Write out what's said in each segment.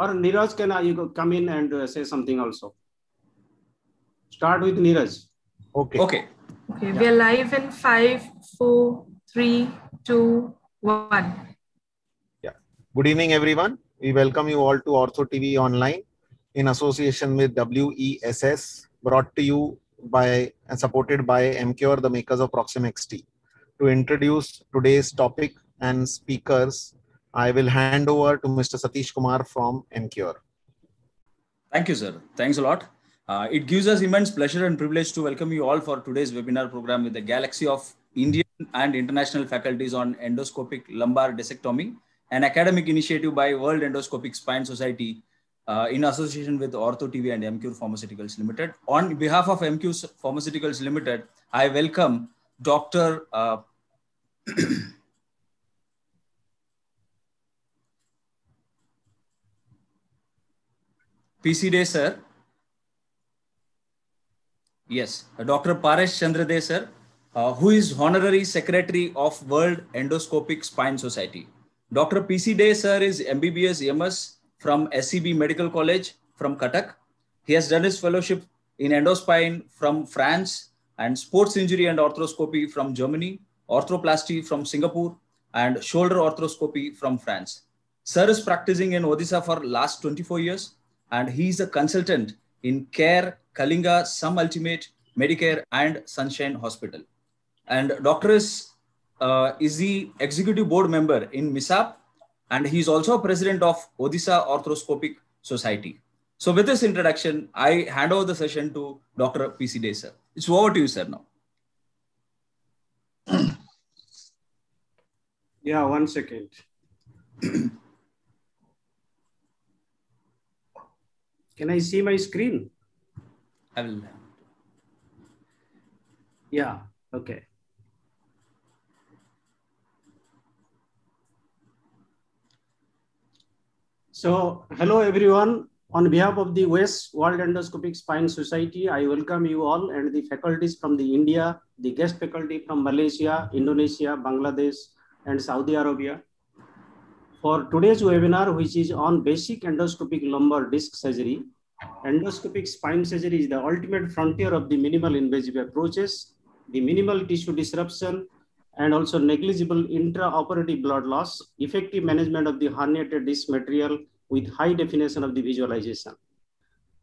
Or Niraj, can I, you come in and uh, say something also? Start with Niraj. Okay. Okay. Okay, yeah. we are live in five, four, three, two, one. Yeah. Good evening, everyone. We welcome you all to Ortho TV Online in association with WESS, brought to you by and supported by Emcure, the makers of Proxym XT. To introduce today's topic and speakers, I will hand over to Mr. Satish Kumar from Emcure. Thank you, sir. Thanks a lot. Uh, it gives us immense pleasure and privilege to welcome you all for today's webinar program with the galaxy of Indian and international faculties on endoscopic lumbar discectomy, an academic initiative by World Endoscopic Spine Society uh, in association with Ortho TV and Emcure Pharmaceuticals Limited. On behalf of Emcure Pharmaceuticals Limited, I welcome Dr. Uh, PC Dey, sir. Yes, Dr. Paresh Chandra Dey, sir, uh, who is Honorary Secretary of World Endoscopic Spine Society. Dr. PC Dey, sir, is MBBS MS from SCB Medical College from Cuttack. He has done his fellowship in endospine from France and sports injury and arthroscopy from Germany, arthroplasty from Singapore, and shoulder arthroscopy from France. Sir is practicing in Odisha for last 24 years and he is a consultant in CARE, Kalinga, SUM Ultimate, Medicare, and Sunshine Hospital. And Dr. is, uh, is the executive board member in MISAP, and he's also president of Odisha Arthroscopic Society. So with this introduction, I hand over the session to Dr. PC Dey, sir. It's over to you, sir, now. yeah, one second. Can I see my screen? Yeah, okay. So, hello everyone. On behalf of the WESS World Endoscopic Spine Society, I welcome you all and the faculties from the India, the guest faculty from Malaysia, Indonesia, Bangladesh, and Saudi Arabia. For today's webinar, which is on basic endoscopic lumbar disc surgery, endoscopic spine surgery is the ultimate frontier of the minimal invasive approaches, the minimal tissue disruption, and also negligible intraoperative blood loss, effective management of the herniated disc material with high definition of the visualization.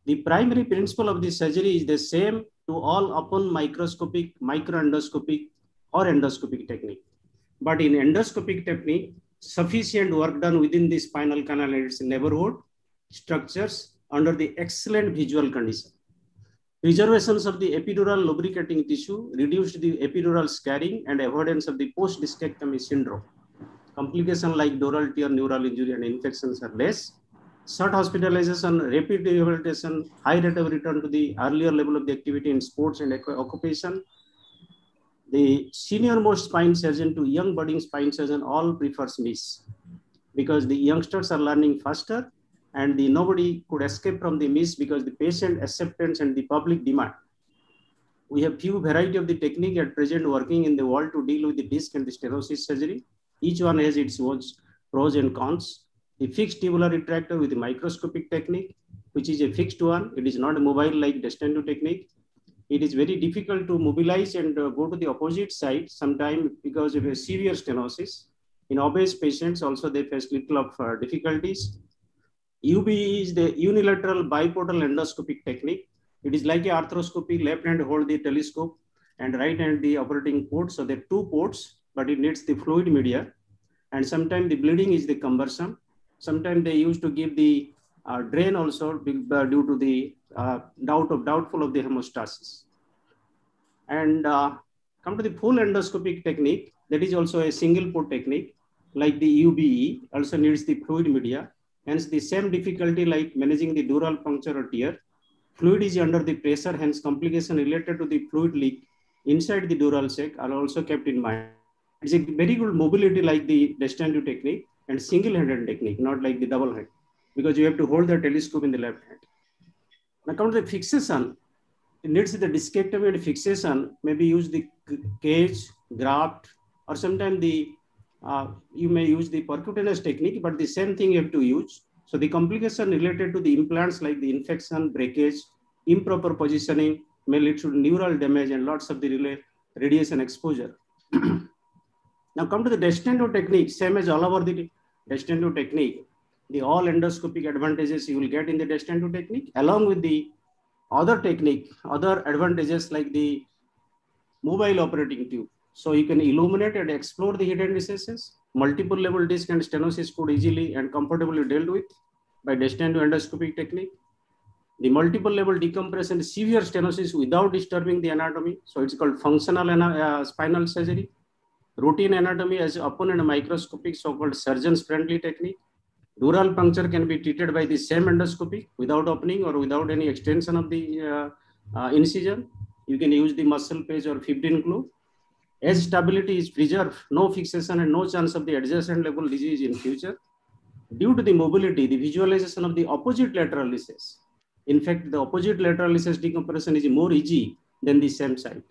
The primary principle of the surgery is the same to all upon microscopic, microendoscopic, or endoscopic technique. But in endoscopic technique, sufficient work done within the spinal canal and its neighborhood structures under the excellent visual condition. Preservations of the epidural lubricating tissue reduced the epidural scarring and avoidance of the post-discectomy syndrome. Complications like dural tear, neural injury, and infections are less. Short hospitalization, rapid rehabilitation, high rate of return to the earlier level of the activity in sports and occupation. The senior most spine surgeon to young budding spine surgeon all prefers MIS because the youngsters are learning faster and the nobody could escape from the MIS because the patient acceptance and the public demand. We have few variety of the technique at present working in the world to deal with the disc and the stenosis surgery. Each one has its own pros and cons. The fixed tubular retractor with the microscopic technique, which is a fixed one. It is not a mobile like Destandau technique. It is very difficult to mobilize and uh, go to the opposite side sometime because of a severe stenosis. In obese patients also they face little of uh, difficulties. UBE is the unilateral biportal endoscopic technique. It is like a arthroscopy, left hand hold the telescope and right hand the operating port. So there are two ports, but it needs the fluid media. And sometimes the bleeding is the cumbersome. Sometimes they used to give the uh, drain also due to the uh, doubt of doubtful of the hemostasis. And uh, come to the full endoscopic technique, that is also a single port technique, like the UBE, also needs the fluid media. Hence, the same difficulty like managing the dural puncture or tear. Fluid is under the pressure, hence complication related to the fluid leak inside the dural sac are also kept in mind. It's a very good mobility like the Destandau technique and single-handed technique, not like the double hand, because you have to hold the telescope in the left hand. Now come to the fixation. Needs the and fixation, maybe use the cage, graft, or sometimes the uh, you may use the percutaneous technique, but the same thing you have to use. So the complication related to the implants like the infection, breakage, improper positioning may lead to neural damage and lots of the radiation exposure. now come to the Destandau technique, same as all over the Destandau technique. The all endoscopic advantages you will get in the Destandau technique along with the other technique, other advantages like the mobile operating tube. So you can illuminate and explore the hidden recesses. Multiple level disc and stenosis could easily and comfortably dealt with by Destandau endoscopic technique. The multiple level decompression, severe stenosis without disturbing the anatomy. So it's called functional uh, spinal surgery. Routine anatomy as open and microscopic, so-called surgeon's friendly technique. Dural puncture can be treated by the same endoscopy without opening or without any extension of the uh, uh, incision. You can use the muscle page or 15 glue as stability is preserved, no fixation and no chance of the adjacent level disease in future. Due to the mobility, the visualization of the opposite lateral recess. In fact, the opposite lateral recess decompression is more easy than the same site.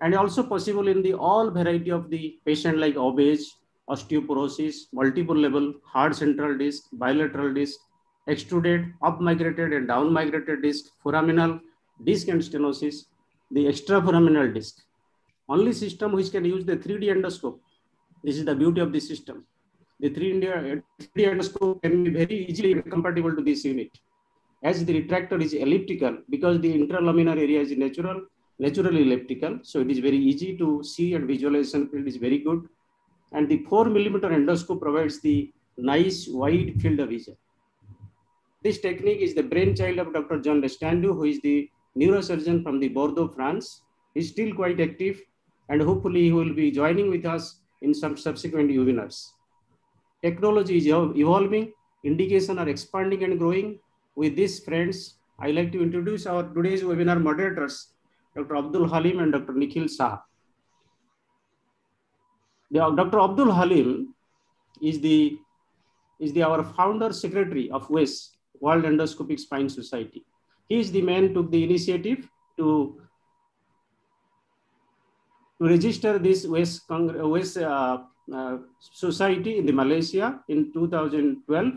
And also possible in the all variety of the patient like obese, osteoporosis, multiple level, hard central disc, bilateral disc, extruded, up migrated and down migrated disc, foraminal disc and stenosis, the extraforaminal disc only system which can use the 3D endoscope. This is the beauty of the system. The 3D, 3D endoscope can be very easily compatible to this unit. As the retractor is elliptical, because the interlaminar area is natural, naturally elliptical, so it is very easy to see and visualization field is very good. And the 4 millimeter endoscope provides the nice wide field of vision. This technique is the brainchild of Dr. John Destandau, who is the neurosurgeon from the Bordeaux, France. He's still quite active and hopefully he will be joining with us in some subsequent webinars. Technology is evolving, indications are expanding and growing. With these friends, I like to introduce our today's webinar moderators, Dr. Abdul Halim and Dr. Nikhil Shah. Dr. Abdul Halim is the is the our founder secretary of WESS, World Endoscopic Spine Society. He is the man took the initiative to to register this West, West uh, uh, Society in the Malaysia in 2012.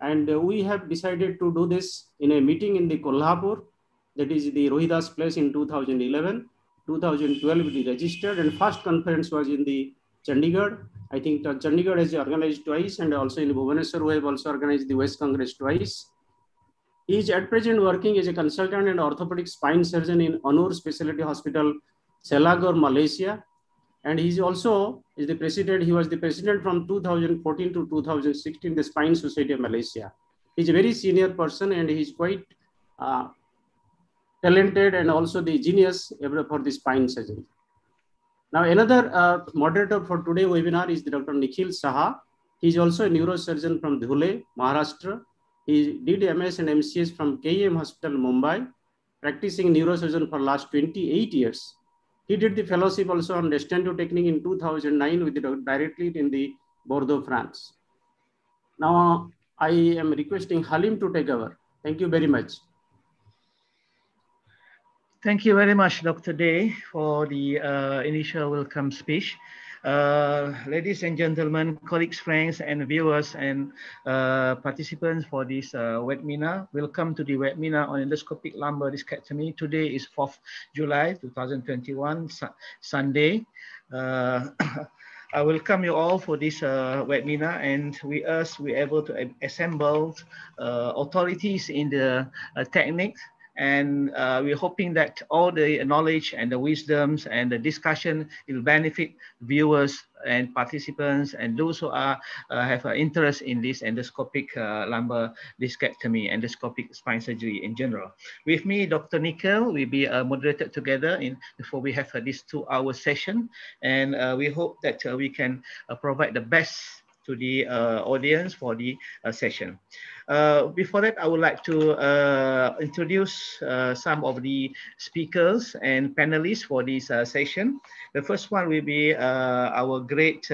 And uh, we have decided to do this in a meeting in the Kolhapur, that is the Rohidas place in 2011. 2012 we registered and first conference was in the Chandigarh. I think Chandigarh has organized twice and also in Bhubaneswar we have also organized the WESS Congress twice. He is at present working as a consultant and orthopedic spine surgeon in Anur Specialty Hospital, Selangor, Malaysia. And he's also is the president. He was the president from 2014 to 2016, the Spine Society of Malaysia. He's a very senior person and he's quite uh, talented and also the genius for the spine surgery. Now, another uh, moderator for today webinar is Dr. Nikhil Shah. He's also a neurosurgeon from Dhule, Maharashtra. He did MS and MCS from KEM Hospital, Mumbai, practicing neurosurgeon for last 28 years. He did the fellowship also on Destandau technique in 2009 with the, directly in the Bordeaux, France. Now, I am requesting Halim to take over. Thank you very much. Thank you very much, Dr. Dey, for the uh, initial welcome speech. Uh, ladies and gentlemen, colleagues, friends, and viewers and uh, participants for this uh, webinar, welcome to the webinar on endoscopic lumbar discectomy. Today is 4th July 2021, su Sunday. Uh, I welcome you all for this uh, webinar and we us we able to assemble uh, authorities in the uh, technique and uh, we're hoping that all the knowledge and the wisdoms and the discussion will benefit viewers and participants and those who are uh, have an interest in this endoscopic uh, lumbar discectomy, endoscopic spine surgery in general. With me, Dr. Nikhil, will be uh, moderated together in before we have uh, this two-hour session, and we hope that we can provide the best to the audience for the session. Uh, before that, I would like to uh, introduce uh, some of the speakers and panelists for this session. The first one will be our great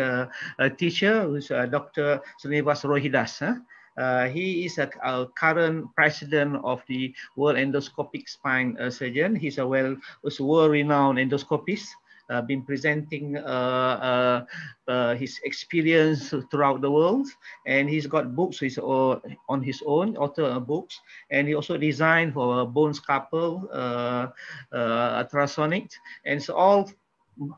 teacher, who's Dr. Srinivas Rohidas. Huh? Uh, he is a, a, current president of the World Endoscopic Spine uh, Surgeon. He's a well, was world-renowned endoscopist been presenting uh, his experience throughout the world, and he's got books his own, on his own, author books, and he also designed for a bone scalpel ultrasonic, and so all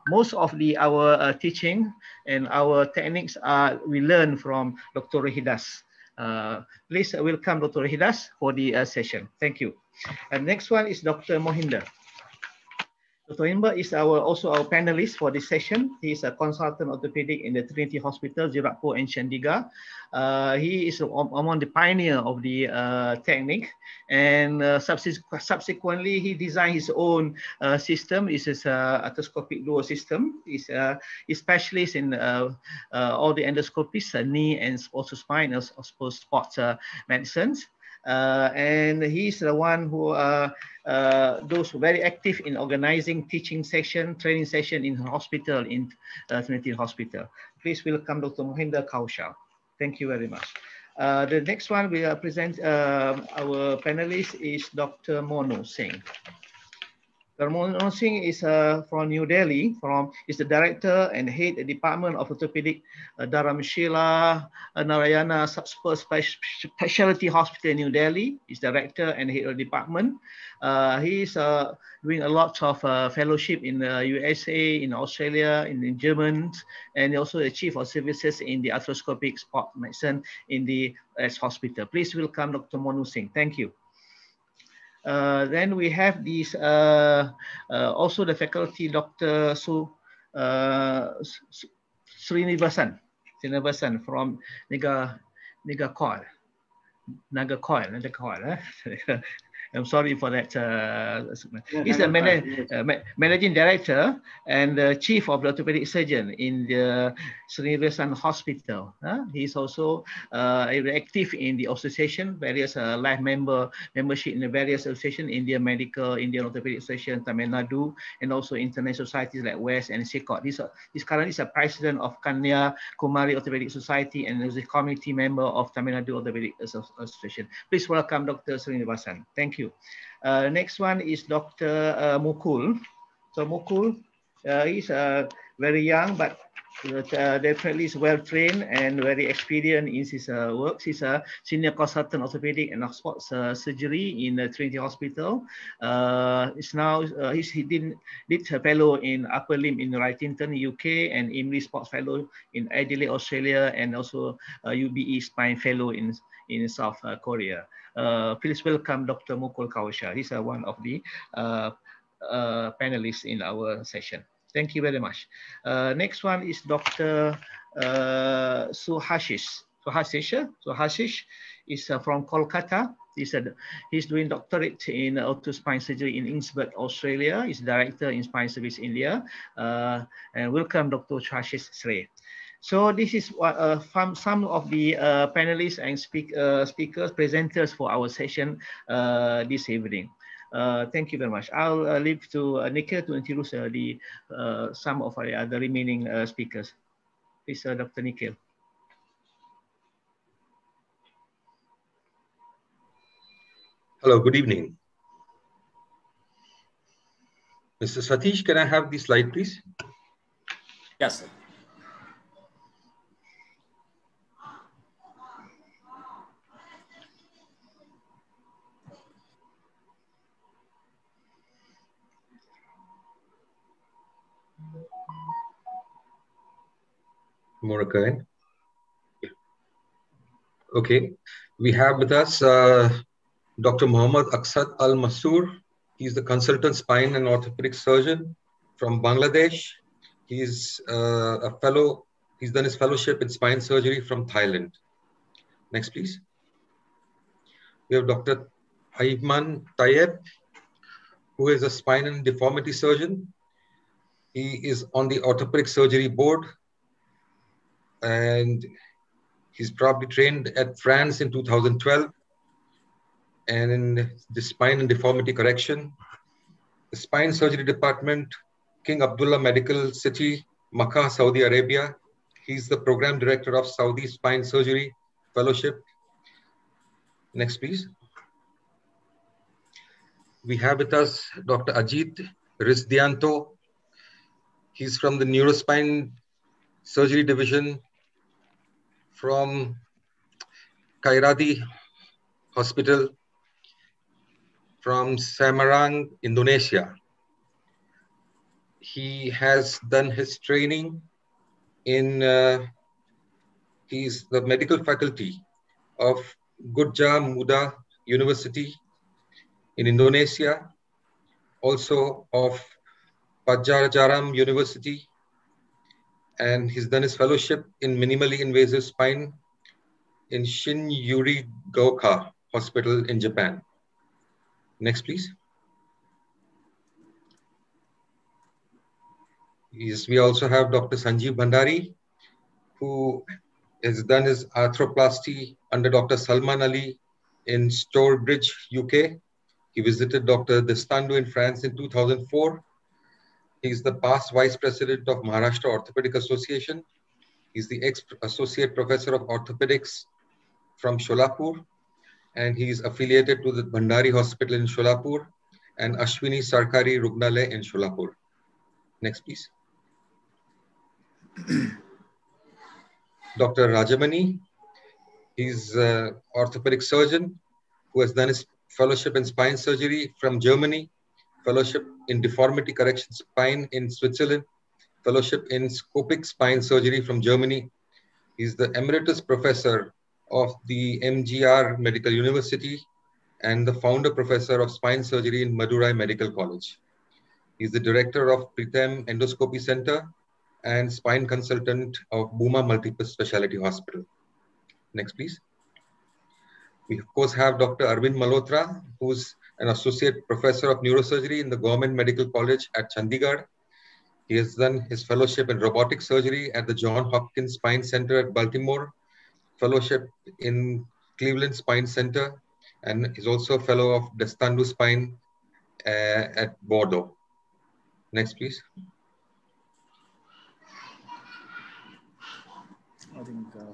most of the our uh, teaching and our techniques are we learn from Dr. Hidas. Uh, please welcome Dr. Hidas for the uh, session. Thank you. And next one is Dr. Mohinder. Dr. Imba is our also our panelist for this session. He is a consultant orthopedic in the Trinity Hospital, Zirakpur and Chandigarh. Uh, he is among the pioneer of the uh, technique and uh, subsequently he designed his own uh, system. It's uh, arthroscopic dual system. He's a uh, specialist in all the endoscopies, knee and also spine, also sports medicines. Uh, and he's the one who uh, uh, those very active in organizing teaching session, training session in hospital, in uh, Hospital. Please welcome Dr. Mohinder Kaushal. Thank you very much. Uh, the next one we present uh, our panelist is Dr. Monu Singh. Dharmohan Singh is uh, from New Delhi, from is the director and head the Department of Orthopedic uh, Dharamshila uh, Narayana Super Specialty Hospital in New Delhi. He's director and head of the department. Uh, he's uh, doing a lot of uh, fellowship in the USA, in Australia, in, in Germany, and also the chief of services in the arthroscopic sport medicine in the S hospital. Please welcome Dr. Monu Singh. Thank you. Uh, then we have these uh, uh, also the faculty Dr. Su Srinivasan, Srinivasan from Niga Niga Coil, Nagercoil, Naga Coil. Eh? I'm sorry for that. Uh, he's the uh, managing director and the chief of the orthopedic surgeon in the Srinivasan Hospital. Uh, he's also uh, active in the association, various uh, life member membership in the various association, Indian Medical, Indian Orthopedic Association, Tamil Nadu, and also international societies like WESS and SICOT. He's, a, he's currently a president of Kanya Kumari Orthopedic Society and is a committee member of Tamil Nadu Orthopedic Association. Please welcome Dr. Srinivasan. Thank you you. Uh, next one is Dr. Uh, Mukul. So Mukul, uh, he's uh, very young, but uh, definitely is well trained and very experienced in his uh, works. He's a senior consultant orthopedic and sports uh, surgery in the Trinity Hospital. Uh, he's now uh, he's, he did, did a fellow in upper limb in Wrightington, UK, and Imri Sports Fellow in Adelaide, Australia, and also UBE Spine Fellow in in South Korea. Uh, please welcome Dr. Mukul Kaushal. He's uh, one of the uh, panelists in our session. Thank you very much. next one is Dr. Uh, Suhashish. Suhashish, Suhashish is from Kolkata. He's, a, he's doing doctorate in auto spine surgery in Innsbruck, Australia. He's director in Spine Service India. Uh, and welcome, Dr. Chashish Sre. So this is what uh, from some of the uh, panelists and speak, uh, speakers, presenters for our session uh, this evening. Uh, thank you very much. I'll uh, leave to uh, Nikhil to introduce the some of our other remaining speakers. Please, Dr. Nikhil. Hello, good evening. Mr. Satish, can I have the slide, please? Yes, sir. Morakain. Okay, we have with us uh, Dr. Muhammad Akshat Al Masur. He's the consultant spine and orthopedic surgeon from Bangladesh. He's uh, a fellow, he's done his fellowship in spine surgery from Thailand. Next, please. We have Dr. Ayman Tayeb, who is a spine and deformity surgeon. He is on the orthopedic surgery board and he's probably trained at France in 2012 and in the spine and deformity correction, the spine surgery department, King Abdullah Medical City, Makkah, Saudi Arabia. He's the program director of Saudi Spine Surgery Fellowship. Next, please. We have with us Dr. Ajid Risdianto. He's from the Neurospine Surgery Division from Kariadi Hospital from Semarang, Indonesia. He has done his training in, uh, he's the medical faculty of Gadjah Mada University in Indonesia, also of Padjadjaran University, and he's done his fellowship in minimally invasive spine in Shin-Yuri Gaoka Hospital in Japan. Next, please. Yes, we also have Dr. Sanjeev Bhandari, who has done his arthroplasty under Dr. Salman Ali in Stourbridge, UK. He visited Dr. Destandau in France in 2004. He's the past vice president of Maharashtra Orthopedic Association. He's the ex-associate professor of orthopedics from Sholapur, and he's affiliated to the Bhandari Hospital in Sholapur and Ashwini Sahakari Rugnalay in Sholapur. Next, please. Dr. Rajamani, he's an uh, orthopedic surgeon who has done his fellowship in spine surgery from Germany, fellowship in deformity correction spine in Switzerland, fellowship in scopic spine surgery from Germany. He's the emeritus professor of the MGR Medical University and the founder professor of spine surgery in Madurai Medical College. He's the director of Pritam Endoscopy Center and spine consultant of Buma Multiple Specialty Hospital. Next, please. We, of course, have Dr. Arvind Malhotra, who's an associate professor of neurosurgery in the Government Medical College at Chandigarh. He has done his fellowship in robotic surgery at the John Hopkins Spine Center at Baltimore, fellowship in Cleveland Spine Center, and is also a fellow of Destandau Spine uh, at Bordeaux. Next, please. I think. Uh...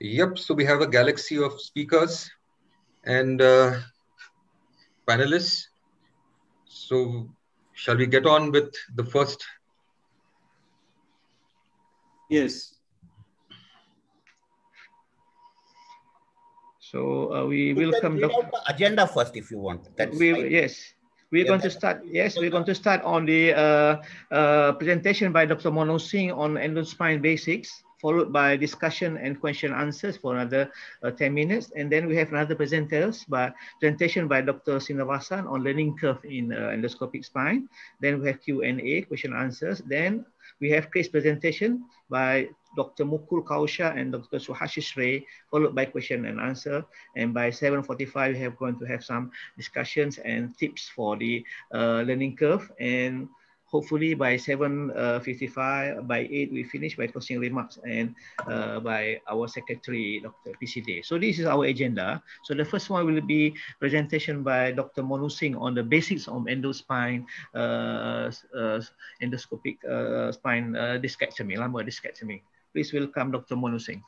Yep. So we have a galaxy of speakers and uh, panelists. So shall we get on with the first? Yes. So uh, we will come. the agenda first, if you want. That's we fine. yes. We're Yeah, going to start. Yes, we're going to start on the uh, uh, presentation by Dr. Monu Singh on endospine basics, followed by discussion and question answers for another uh, 10 minutes. And then we have another presenters by presentation by Dr. Srinivasan on learning curve in uh, endoscopic spine. Then we have Q&A, question answers. Then we have case presentation by Dr. Mukul Kaushal and Dr. Suhashish Ray, followed by question and answer. And by 7.45, we have going to have some discussions and tips for the uh, learning curve. And hopefully by 7.55, by 8, we finish by closing remarks and uh, by our secretary, Dr. PC Dey. So this is our agenda. So the first one will be presentation by Dr. Monu Singh on the basics of endospine, uh, uh, endoscopic uh, spine uh, discectomy, lumbar discectomy. Please welcome Dr. Monu Singh.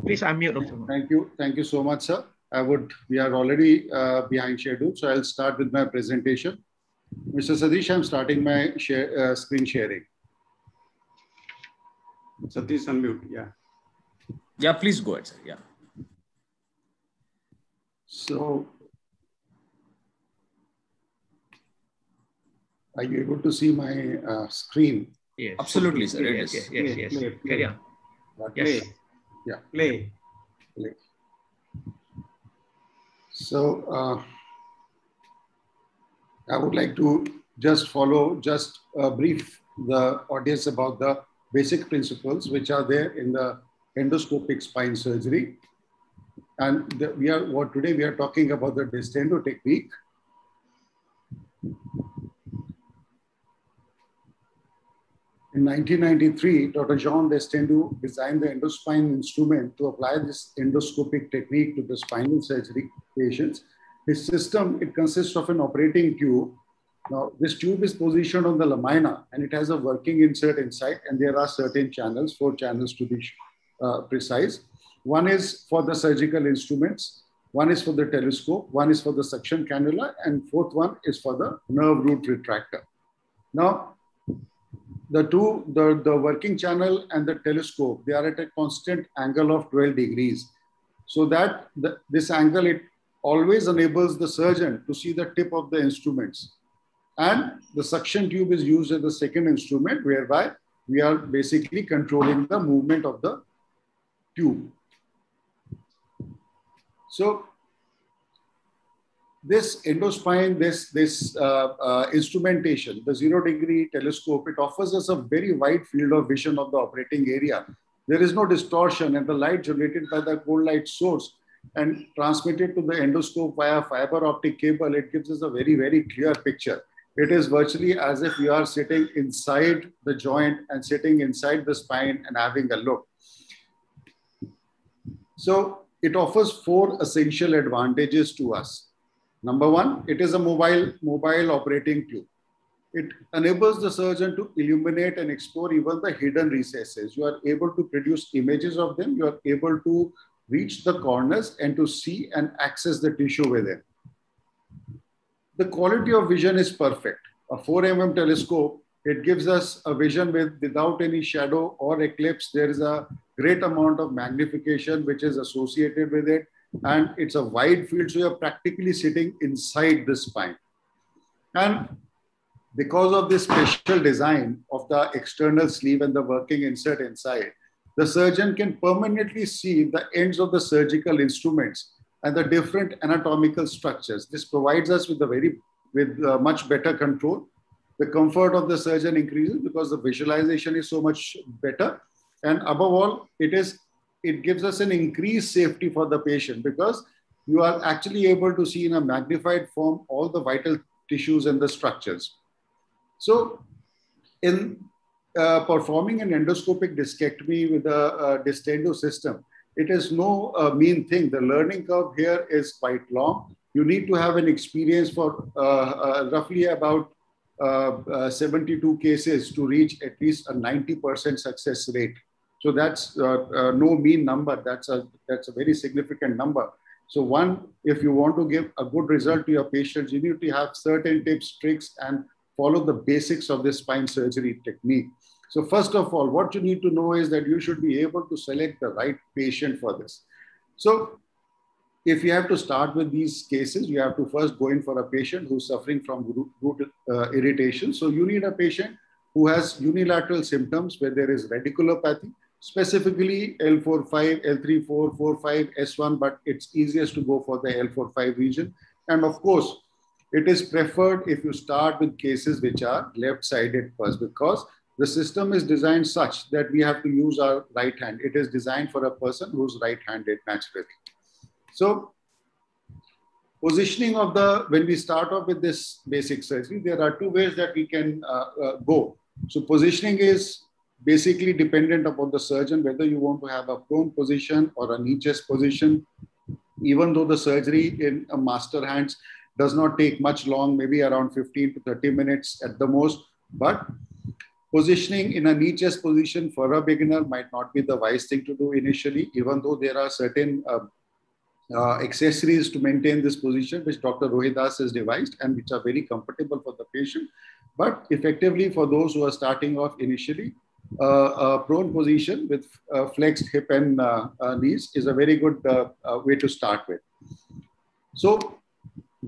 Please unmute, Dr. Monu. Thank you. Thank you so much, sir. I would, we are already uh, behind schedule, so I'll start with my presentation. Mr. Satish, I'm starting my share, uh, screen sharing. Satish unmute. Yeah. Yeah, please go ahead, sir. Yeah. So, are you able to see my uh, screen? Yes. Absolutely, sir. It Yes, is. yes, yes, Play, yes. play, Carry on. What- Yes. Play. Yeah. Play. So, uh, I would like to just follow, just uh, brief the audience about the basic principles which are there in the endoscopic spine surgery. And the, we are what today we are talking about the Destandau technique. In 1993, Dr. Jean Destandau designed the endospine instrument to apply this endoscopic technique to the spinal surgery patients. His system, it consists of an operating tube. Now, this tube is positioned on the lamina and it has a working insert inside and there are certain channels, four channels to be uh, precise. One is for the surgical instruments. one is for the telescope, one is for the suction cannula, and fourth one is for the nerve root retractor. Now, the two, the, the working channel and the telescope, they are at a constant angle of 12 degrees. So that the, this angle, it always enables the surgeon to see the tip of the instruments. And the suction tube is used as the second instrument whereby we are basically controlling the movement of the tube. So this endospine, this, this uh, uh, instrumentation, the zero degree telescope, it offers us a very wide field of vision of the operating area. There is no distortion and the light generated by the cold light source and transmitted to the endoscope via fiber optic cable, it gives us a very, very clear picture. It is virtually as if you are sitting inside the joint and sitting inside the spine and having a look. So it offers four essential advantages to us. Number one, it is a mobile, mobile operating tube. It enables the surgeon to illuminate and explore even the hidden recesses. You are able to produce images of them. You are able to reach the corners and to see and access the tissue within. The quality of vision is perfect. A 4 mm telescope, it gives us a vision with without any shadow or eclipse. There is a great amount of magnification which is associated with it. And it's a wide field, so you're practically sitting inside the spine. And because of this special design of the external sleeve and the working insert inside, the surgeon can permanently see the ends of the surgical instruments and the different anatomical structures. This provides us with a very with uh, much better control. The comfort of the surgeon increases because the visualization is so much better. And above all, it is it gives us an increased safety for the patient because you are actually able to see in a magnified form all the vital tissues and the structures. So in uh, performing an endoscopic discectomy with a, a Destandau system, it is no uh, mean thing. The learning curve here is quite long. You need to have an experience for uh, uh roughly about uh, uh, 72 cases to reach at least a 90% success rate. So that's no mean number. That's a, that's a very significant number. So one, if you want to give a good result to your patients, you need to have certain tips, tricks, and follow the basics of this spine surgery technique. So first of all, what you need to know is that you should be able to select the right patient for this. So if you have to start with these cases, you have to first go in for a patient who's suffering from root, root uh, irritation. So you need a patient who has unilateral symptoms where there is radiculopathy, specifically L45, L34, 45, S1, but it's easiest to go for the L45 region. And of course, it is preferred if you start with cases which are left-sided first because the system is designed such that we have to use our right hand. It is designed for a person who's right-handed naturally. So positioning of the, when we start off with this basic surgery, there are two ways that we can uh, uh, go. So positioning is basically dependent upon the surgeon, whether you want to have a prone position or a knee chest position, even though the surgery in a master hands does not take much long, maybe around 15 to 30 minutes at the most, but positioning in a knee chest position for a beginner might not be the wise thing to do initially, even though there are certain uh, uh, accessories to maintain this position, which Dr. Rohidas has devised and which are very comfortable for the patient. But effectively, for those who are starting off initially, prone position with uh, flexed hip and uh, uh, knees is a very good way to start with. So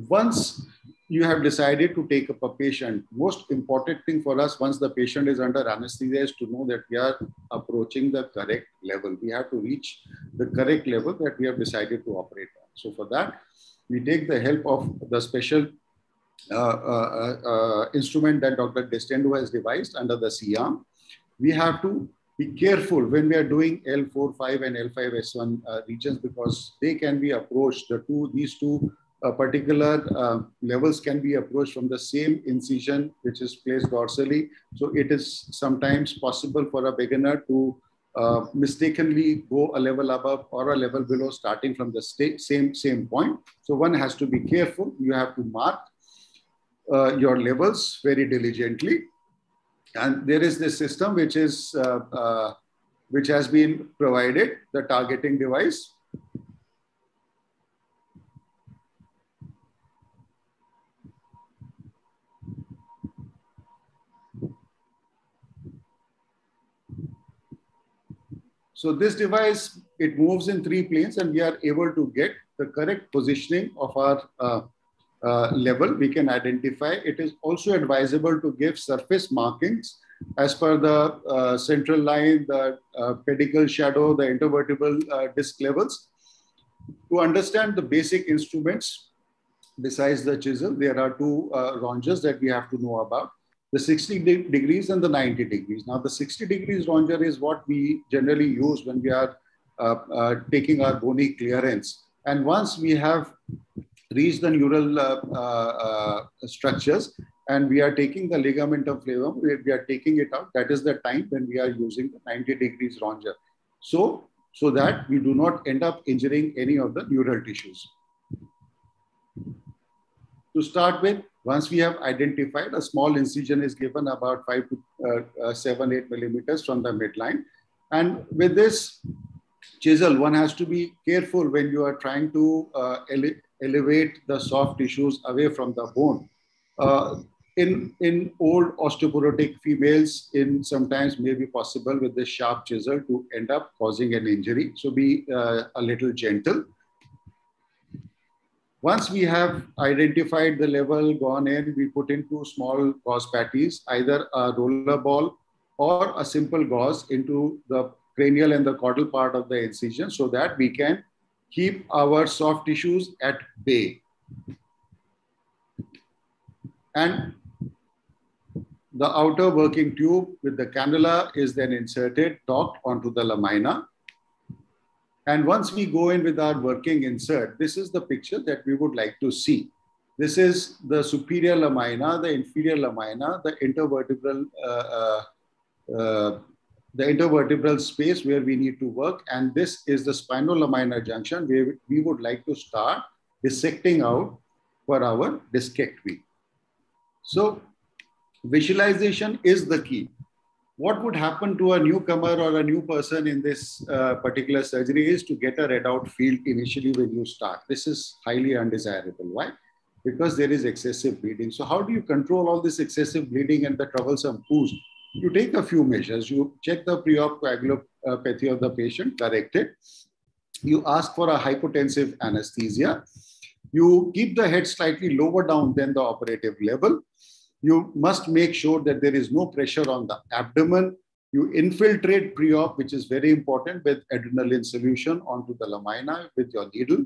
once you have decided to take up a patient, most important thing for us once the patient is under anesthesia is to know that we are approaching the correct level. We have to reach the correct level that we have decided to operate on. So for that, we take the help of the special uh, uh, uh, instrument that Dr. Destandau has devised under the C-arm. We have to be careful when we are doing L4, 5 and L5, S1 uh, regions because they can be approached, the two, these two particular uh, levels can be approached from the same incision which is placed dorsally. So it is sometimes possible for a beginner to uh, mistakenly go a level above or a level below starting from the same, same point. So one has to be careful. You have to mark uh, your levels very diligently. And there is this system which is uh, uh, which has been provided, the targeting device. So this device, it moves in three planes and we are able to get the correct positioning of our uh, uh, level. We can identify. It is also advisable to give surface markings as per the uh, central line, the uh, pedicle shadow, the intervertebral uh, disc levels. To understand the basic instruments, besides the chisel, there are two uh, rongeurs that we have to know about the 60 de degrees and the 90 degrees. Now, the 60 degrees rongeur is what we generally use when we are taking our bony clearance. And once we have reached the neural uh, uh, uh, structures and we are taking the ligamentum flavum, we, we are taking it out. That is the time when we are using the 90 degrees rongeur. So, so that we do not end up injuring any of the neural tissues. To start with, once we have identified, a small incision is given about five to uh, uh, seven, eight millimeters from the midline. And with this chisel, one has to be careful when you are trying to uh, elevate the soft tissues away from the bone. Uh, in, in old osteoporotic females, in sometimes may be possible with this sharp chisel to end up causing an injury. So be uh, a little gentle. Once we have identified the level, gone in, we put into small gauze patties, either a roller ball or a simple gauze into the cranial and the caudal part of the incision so that we can keep our soft tissues at bay. And the outer working tube with the cannula is then inserted, docked onto the lamina. And once we go in with our working insert, this is the picture that we would like to see. This is the superior lamina, the inferior lamina, the intervertebral, uh, uh, uh, the intervertebral space where we need to work. And this is the spinal lamina junction where we would like to start dissecting out for our discectomy. So visualization is the key what would happen to a newcomer or a new person in this uh, particular surgery is to get a read out field initially when you start. This is highly undesirable. Why? Because there is excessive bleeding. So how do you control all this excessive bleeding and the troublesome poos? You take a few measures. You check the pre-op coagulopathy of the patient, correct it. You ask for a hypotensive anesthesia. You keep the head slightly lower down than the operative level you must make sure that there is no pressure on the abdomen. You infiltrate pre-op, which is very important, with adrenaline solution onto the lamina with your needle.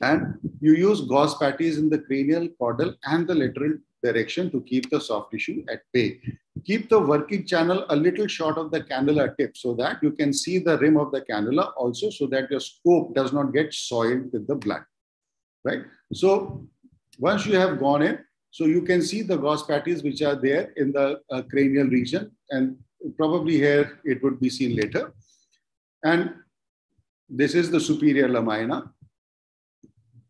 And you use gauze patties in the cranial, caudal, and the lateral direction to keep the soft tissue at bay. Keep the working channel a little short of the cannula tip so that you can see the rim of the cannula also so that your scope does not get soiled with the blood, right? So once you have gone in, so you can see the gauze patties which are there in the uh, cranial region and probably here it would be seen later. And this is the superior lamina.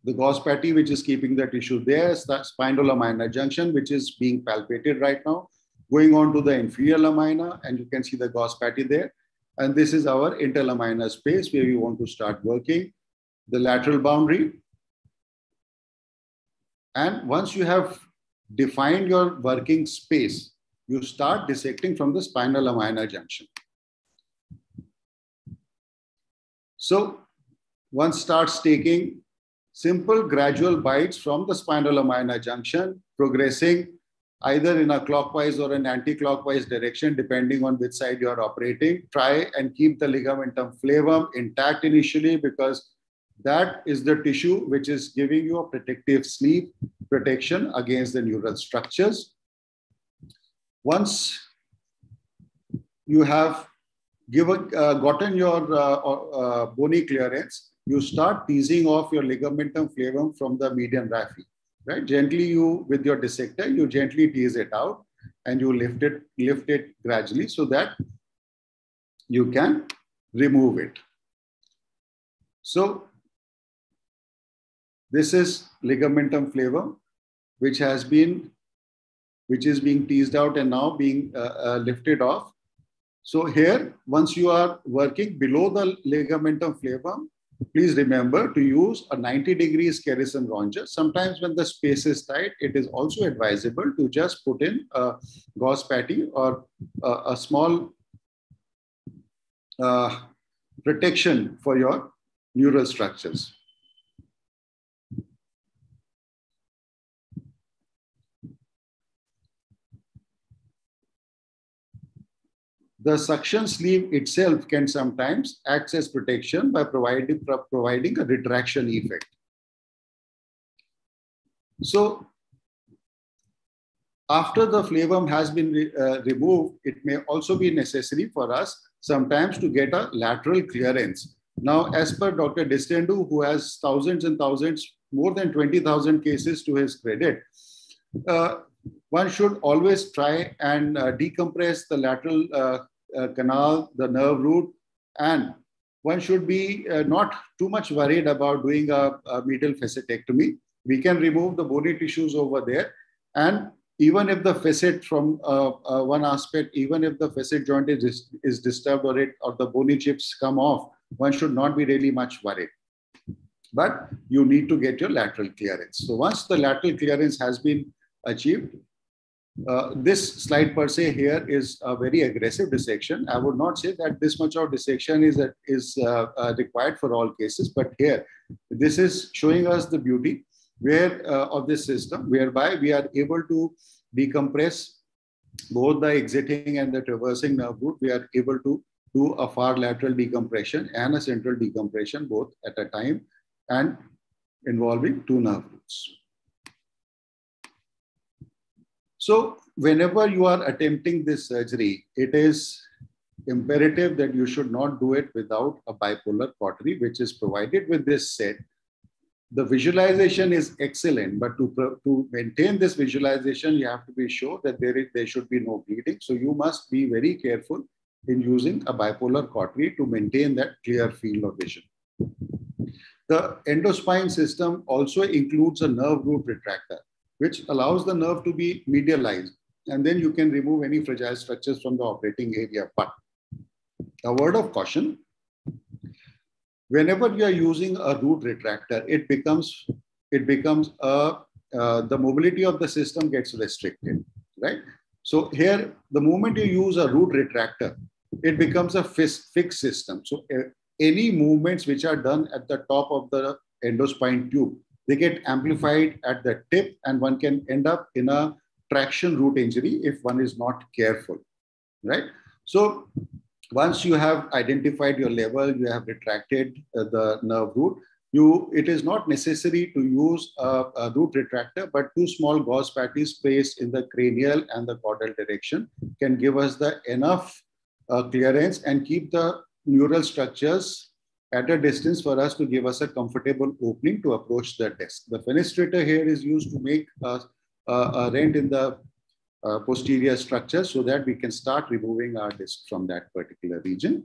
The gauze patty which is keeping the tissue there, the spinal lamina junction which is being palpated right now. Going on to the inferior lamina and you can see the gauze patty there. And this is our interlaminar space where we want to start working. The lateral boundary. And once you have defined your working space, you start dissecting from the spinal lamina junction. So one starts taking simple gradual bites from the spinal lamina junction, progressing either in a clockwise or an anti-clockwise direction, depending on which side you are operating. Try and keep the ligamentum flavum intact initially because that is the tissue which is giving you a protective sleeve protection against the neural structures. Once you have given, uh, gotten your uh, uh, bony clearance, you start teasing off your ligamentum flavum from the median raphe. Right? Gently, you with your dissector, you gently tease it out and you lift it, lift it gradually so that you can remove it. So this is ligamentum flavum, which has been, which is being teased out and now being uh, uh, lifted off. So here, once you are working below the ligamentum flavum, please remember to use a 90 degrees Kerrison rongeur. Sometimes when the space is tight, it is also advisable to just put in a gauze patty or a, a small uh, protection for your neural structures. The suction sleeve itself can sometimes act as protection by providing, providing a retraction effect. So after the flavum has been re, uh, removed, it may also be necessary for us sometimes to get a lateral clearance. Now, as per Dr. Destandau, who has thousands and thousands, more than 20,000 cases to his credit, uh, one should always try and uh, decompress the lateral uh, canal, the nerve root, and one should be uh, not too much worried about doing a, a medial facetectomy. We can remove the bony tissues over there and even if the facet from uh, uh, one aspect, even if the facet joint is, is disturbed or it or the bony chips come off, one should not be really much worried. But you need to get your lateral clearance. So once the lateral clearance has been achieved, uh, this slide per se here is a very aggressive dissection. I would not say that this much of dissection is, is uh, uh, required for all cases, but here, this is showing us the beauty where uh, of this system, whereby we are able to decompress both the exiting and the traversing nerve root. We are able to do a far lateral decompression and a central decompression both at a time and involving two nerve roots. So whenever you are attempting this surgery, it is imperative that you should not do it without a bipolar cautery, which is provided with this set the visualization is excellent, but to, to maintain this visualization, you have to be sure that there, is, there should be no bleeding. So you must be very careful in using a bipolar cautery to maintain that clear field of vision. The endospine system also includes a nerve root retractor, which allows the nerve to be medialized. And then you can remove any fragile structures from the operating area. But a word of caution, whenever you are using a root retractor, it becomes it becomes a uh, the mobility of the system gets restricted, right? So here, the moment you use a root retractor, it becomes a fixed system. So uh, any movements which are done at the top of the endospine tube, they get amplified at the tip, and one can end up in a traction root injury if one is not careful, right? So once you have identified your level, you have retracted uh, the nerve root, you, it is not necessary to use a, a, root retractor, but two small gauze patties placed in the cranial and the caudal direction can give us the enough uh, clearance and keep the neural structures at a distance for us to give us a comfortable opening to approach the disc. The fenestrator here is used to make a, a, a rent in the uh, posterior structure so that we can start removing our disc from that particular region.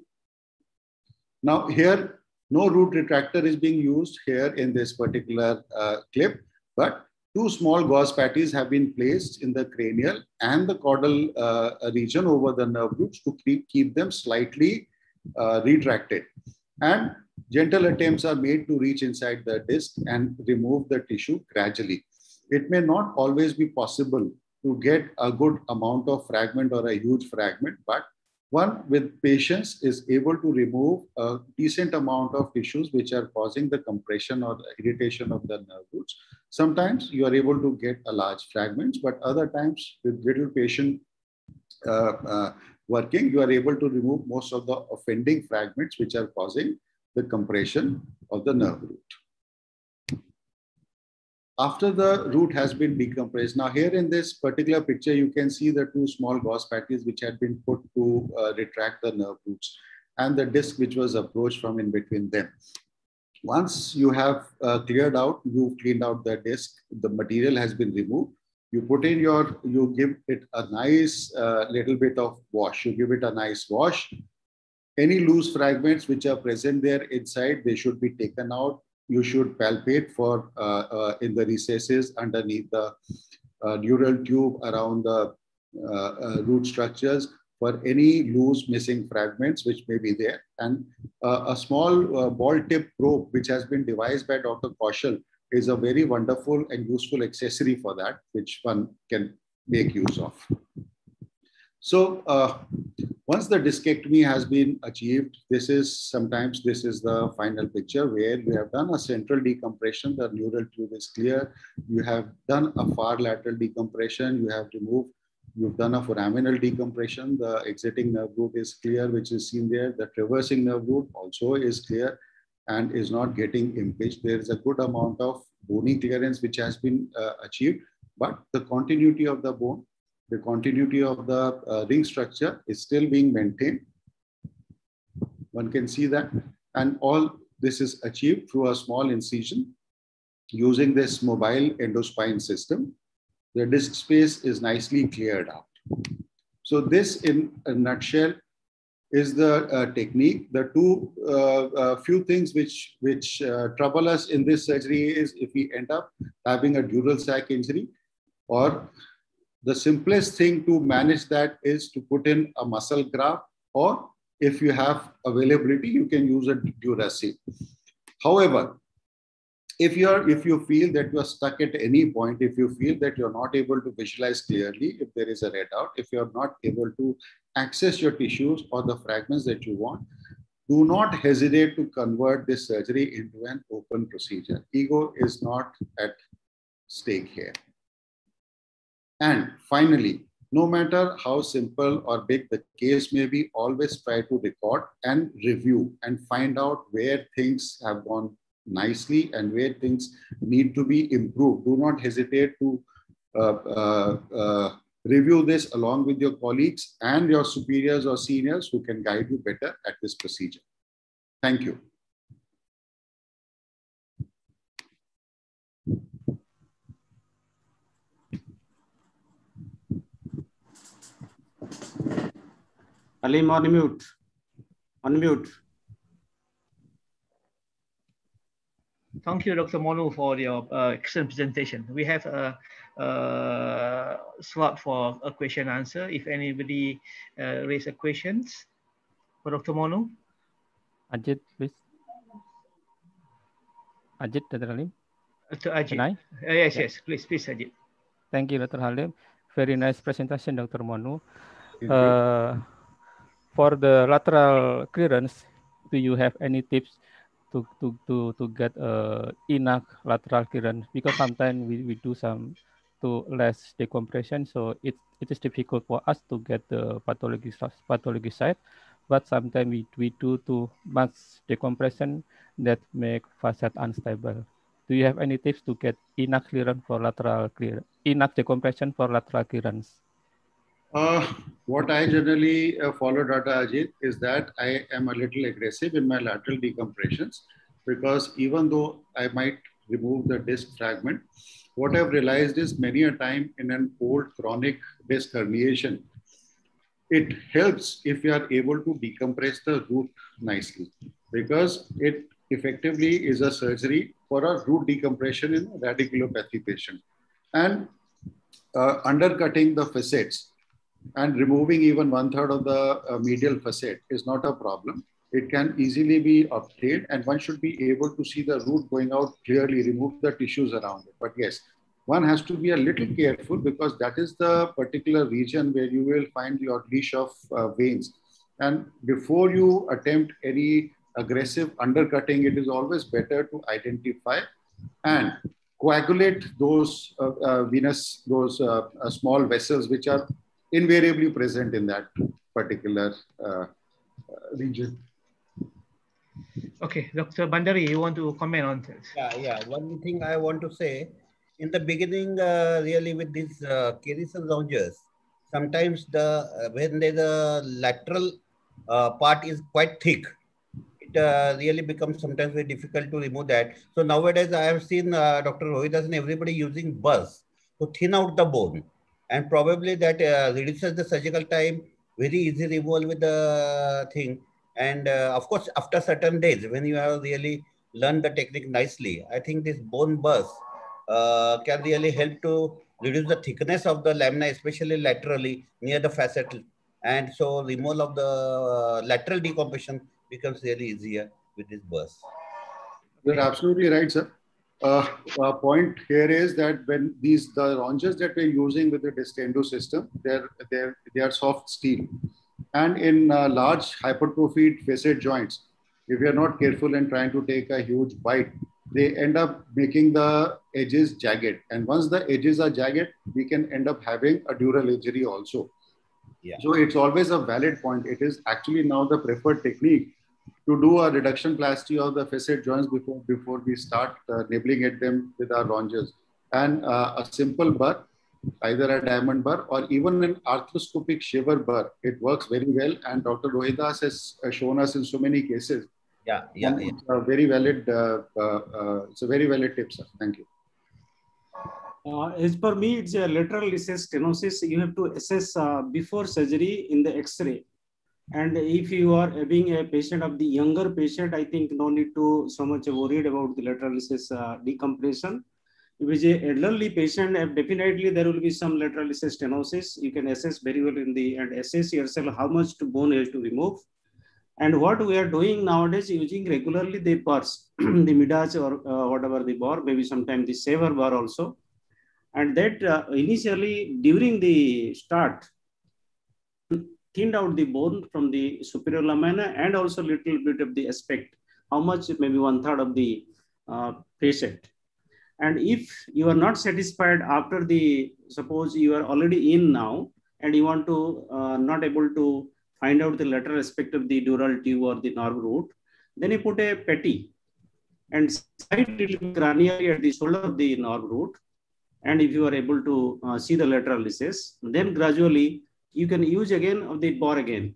Now here, no root retractor is being used here in this particular uh, clip, but two small gauze patties have been placed in the cranial and the caudal uh, region over the nerve roots to keep, keep them slightly uh, retracted. And gentle attempts are made to reach inside the disc and remove the tissue gradually. It may not always be possible to get a good amount of fragment or a huge fragment, but one with patience is able to remove a decent amount of tissues which are causing the compression or the irritation of the nerve roots. Sometimes you are able to get a large fragments, but other times with little patient uh, uh, working, you are able to remove most of the offending fragments which are causing the compression of the nerve root after the root has been decompressed. Now here in this particular picture, you can see the two small gauze patties which had been put to uh, retract the nerve roots and the disc which was approached from in between them. Once you have uh, cleared out, you've cleaned out the disc, the material has been removed. You put in your, you give it a nice uh, little bit of wash. You give it a nice wash. Any loose fragments which are present there inside, they should be taken out you should palpate for uh, uh, in the recesses underneath the uh, neural tube around the root structures for any loose missing fragments which may be there. And uh, a small uh, ball tip probe, which has been devised by Dr. Kaushal, is a very wonderful and useful accessory for that, which one can make use of. So uh, once the discectomy has been achieved, this is sometimes this is the final picture where we have done a central decompression. The neural tube is clear. You have done a far lateral decompression. You have removed, you've done a foraminal decompression. The exiting nerve root is clear, which is seen there. The traversing nerve root also is clear and is not getting impinged. There is a good amount of bony clearance which has been uh, achieved, but the continuity of the bone the continuity of the uh, ring structure is still being maintained. One can see that. And all this is achieved through a small incision using this mobile endospine system. The disc space is nicely cleared out. So this in a nutshell is the uh, technique. The two uh, uh, few things which, which uh, trouble us in this surgery is if we end up having a dural sac injury or the simplest thing to manage that is to put in a muscle graft or if you have availability, you can use a DuraSeal. However, if you're if you feel that you're stuck at any point, if you feel that you're not able to visualize clearly, if there is a readout, if you're not able to access your tissues or the fragments that you want, do not hesitate to convert this surgery into an open procedure. Ego is not at stake here. And finally, no matter how simple or big the case may be, always try to record and review and find out where things have gone nicely and where things need to be improved. Do not hesitate to uh, uh, uh, review this along with your colleagues and your superiors or seniors who can guide you better at this procedure. Thank you. Halim, unmute. Unmute. Thank you, Dr. Monu, for your uh, excellent presentation. We have a, a, slot for a question answer. If anybody uh, raise a questions for Dr. Monu. Ajid, please. Ajid, Dr. Halim. Uh, to Ajid. Can I? Uh, yes, yeah. yes, please, please, Ajid. Thank you, Dr. Halim. Very nice presentation, Dr. Monu. Uh, for the lateral clearance, do you have any tips to to to to get uh, enough lateral clearance? Because sometimes we, we do some to less decompression, so it it is difficult for us to get the pathology pathology side. But sometimes we, we do too much decompression that make facet unstable. Do you have any tips to get enough clearance for lateral clear enough decompression for lateral clearance? Uh, what I generally uh, follow, Dr. Ajid, is that I am a little aggressive in my lateral decompressions because even though I might remove the disc fragment, what I've realized is many a time in an old chronic disc herniation, it helps if you are able to decompress the root nicely because it effectively is a surgery for a root decompression in a radiculopathy patient. And uh, undercutting the facets and removing even one third of the uh, medial facet is not a problem. It can easily be obtained and one should be able to see the root going out clearly, remove the tissues around it. But yes, one has to be a little careful because that is the particular region where you will find your leash of uh, veins. And before you attempt any aggressive undercutting, it is always better to identify and coagulate those uh, uh, venous, those uh, uh, small vessels which are invariably present in that particular uh, region. Okay, Dr. Bhandari, you want to comment on this? Yeah, yeah. One thing I want to say, in the beginning, uh, really with these uh, and sometimes the uh, when the lateral uh, part is quite thick, it uh, really becomes sometimes very difficult to remove that. So nowadays, I have seen uh, Dr. Rohidas and everybody using buzz to thin out the bone and probably that reduces the surgical time very easy removal with the thing and uh, of course after certain days when you have really learned the technique nicely i think this bone burrs uh, can really help to reduce the thickness of the lamina especially laterally near the facet. And so removal of the uh, lateral decompression becomes really easier with this burrs. You're absolutely right sir. Uh, point here is that when these the rongeurs that we're using with the Destandau system, they're they're they are soft steel, and in uh, large hypertrophied facet joints, if we are not careful and trying to take a huge bite, they end up making the edges jagged. And once the edges are jagged, we can end up having a dural injury also. Yeah. So it's always a valid point. It is actually now the preferred technique to do a reduction plasty of the facet joints before before we start uh, nibbling at them with our rongeurs. And uh, a simple burr, either a diamond burr or even an arthroscopic shaver burr, it works very well. And Dr. Rohidas has uh, shown us in so many cases. Yeah, yeah, And yeah. It's a very valid. Uh, uh, uh, it's a very valid tip, sir. Thank you. Uh, as per me, it's a lateral recess stenosis. You have to assess uh, before surgery in the X-ray. And if you are having a patient of the younger patient, I think no need to so much worried about the lateral recess uh, decompression. If it's a elderly patient, uh, definitely there will be some lateral stenosis. You can assess very well in the and assess yourself how much to bone is to remove. And what we are doing nowadays, using regularly the bars, the Midas or uh, whatever the bar, maybe sometimes the saver bar also and that uh, initially during the start thinned out the bone from the superior lamina and also little bit of the aspect how much maybe one third of the uh, patient and if you are not satisfied after the suppose you are already in now and you want to uh, not able to find out the lateral aspect of the dural tube or the nerve root then you put a petty and side cranially at the shoulder of the nerve root and if you are able to uh, see the lateral recess, then gradually you can use again of the bar again.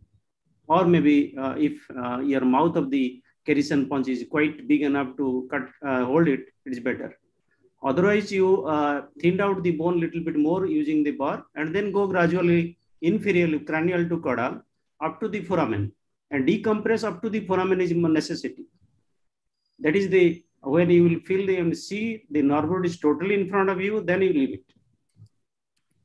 Or maybe uh, if uh, your mouth of the Kerrison punch is quite big enough to cut, uh, hold it, it is better. Otherwise, you uh, thinned out the bone little bit more using the bar and then go gradually inferior cranial to caudal up to the foramen and decompress up to the foramen is a necessity. That is the when you will feel the MC, the nerve root is totally in front of you, then you leave it.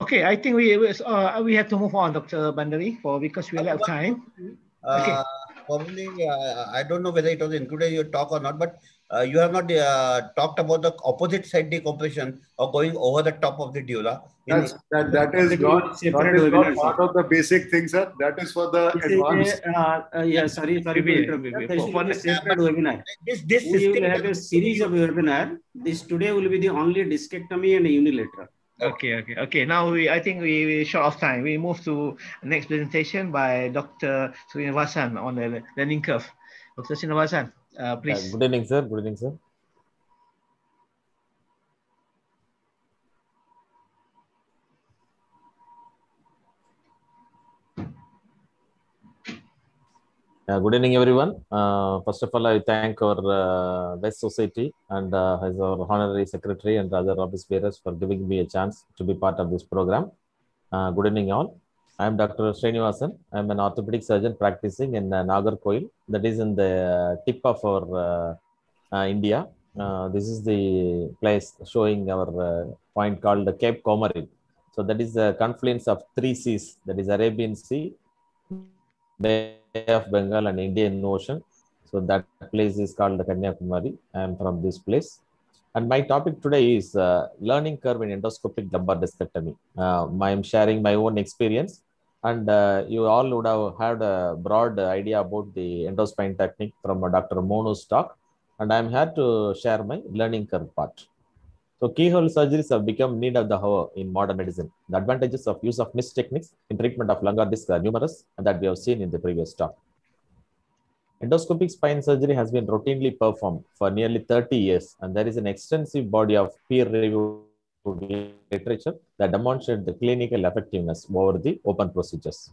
Okay, I think we uh, we have to move on, Dr. Bhandari, for because we are out of time. Okay. Uh, probably, uh, I don't know whether it was included in your talk or not, but uh, you have not uh, talked about the opposite side decompression or going over the top of the dura. In- That's, that, that is not, that is not part of the basic thing, sir. That is for the It's a- advanced. uh, uh, yeah, sorry, sorry to Maybe- interrupt. for- should for be a the- separate webinar. this this We will have a series of webinar. This today will be the only discectomy and unilateral. Okay, okay, okay. Now we, I think we, we short of time. We move to next presentation by Dr. Srinivasan on the learning curve. Dr. Srinivasan, uh, Uh, please. good evening, sir. Good evening, sir. Uh, good evening, everyone. Uh, first of all, I thank our uh, WESS Society and uh, as our honorary secretary and other office bearers for giving me a chance to be part of this program. Uh, good evening, all. I am Dr. Srinivasan. I am an orthopedic surgeon practicing in uh, Nagercoil, that is in the tip of our uh, uh, India. Uh, this is the place showing our point called the Cape Comorin. So that is the confluence of three seas, that is Arabian Sea, Bay of Bengal and Indian Ocean. So that place is called the Kanyakumari. I am from this place. And my topic today is uh, learning curve in endoscopic lumbar discectomy. Uh, I am sharing my own experience and uh, you all would have had a broad idea about the endospine technique from uh, Dr. Monu's talk. And I'm here to share my learning curve part. So keyhole surgeries have become need of the hour in modern medicine. The advantages of use of MIST techniques in treatment of lumbar disc are numerous and that we have seen in the previous talk. Endoscopic spine surgery has been routinely performed for nearly 30 years and there is an extensive body of peer-reviewed literature that demonstrate the clinical effectiveness over the open procedures.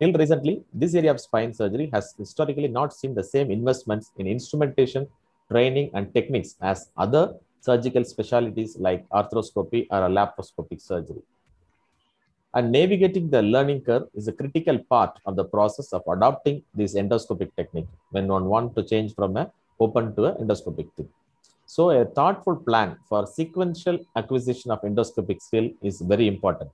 Till recently, this area of spine surgery has historically not seen the same investments in instrumentation, training, and techniques as other surgical specialties like arthroscopy or laparoscopic surgery. And navigating the learning curve is a critical part of the process of adopting this endoscopic technique when one wants to change from a open to an endoscopic thing. So a thoughtful plan for sequential acquisition of endoscopic skill is very important.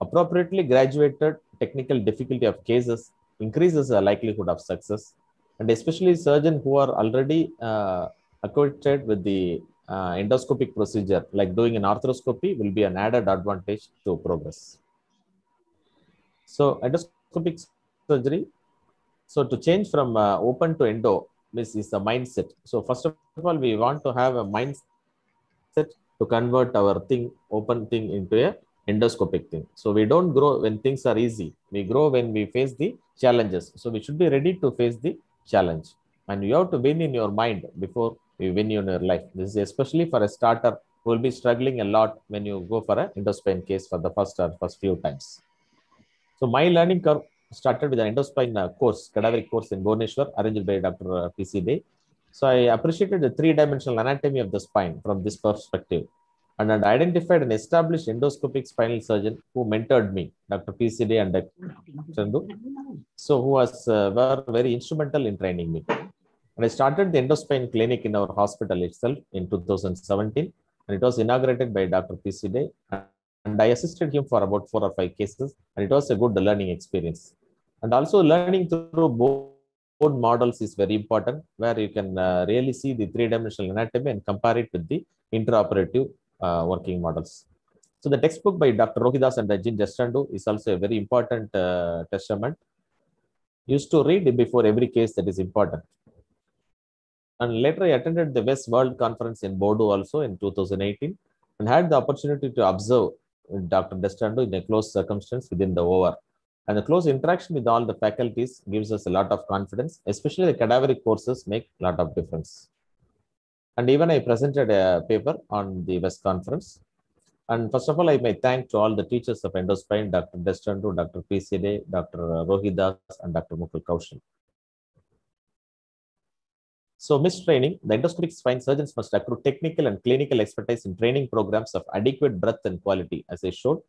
Appropriately graduated technical difficulty of cases increases the likelihood of success and especially surgeons who are already uh, acquainted with the uh, endoscopic procedure like doing an arthroscopy will be an added advantage to progress. So endoscopic surgery, so to change from uh, open to endo, this is the mindset. So first of all, we want to have a mindset to convert our thing, open thing into a endoscopic thing. So we don't grow when things are easy. We grow when we face the challenges. So we should be ready to face the challenge. And you have to win in your mind before you win in your life. This is especially for a starter who will be struggling a lot when you go for a endospine case for the first or first few times. So my learning curve started with an endospine uh, course, cadaveric course in Bhubaneswar, arranged by Dr. PC Dey. So I appreciated the three-dimensional anatomy of the spine from this perspective and had identified an established endoscopic spinal surgeon who mentored me, Dr. PC Dey and Dr. Chandu, so who was uh, were very instrumental in training me. And I started the endospine clinic in our hospital itself in 2017, and it was inaugurated by Dr. PC Dey. And I assisted him for about four or five cases, and it was a good learning experience. And also learning through board models is very important, where you can uh, really see the three-dimensional anatomy and compare it with the intraoperative uh, working models. So the textbook by Dr. Rohidas and Jean Destandau is also a very important uh, testament. Used to read before every case that is important. And later I attended the WESS World Conference in Bordeaux also in 2018 and had the opportunity to observe Dr. Destandau in a close circumstance within the OR. And the close interaction with all the faculties gives us a lot of confidence, especially the cadaveric courses make a lot of difference. And even I presented a paper on the WESS Conference. And first of all, I may thank to all the teachers of Endospine, Dr. Destandau, Dr. PC Dey, Dr. Rohidas, and Dr. Mukul Kaushal. So, MIST training, the endoscopic spine surgeons must accrue technical and clinical expertise in training programs of adequate breadth and quality, as I showed.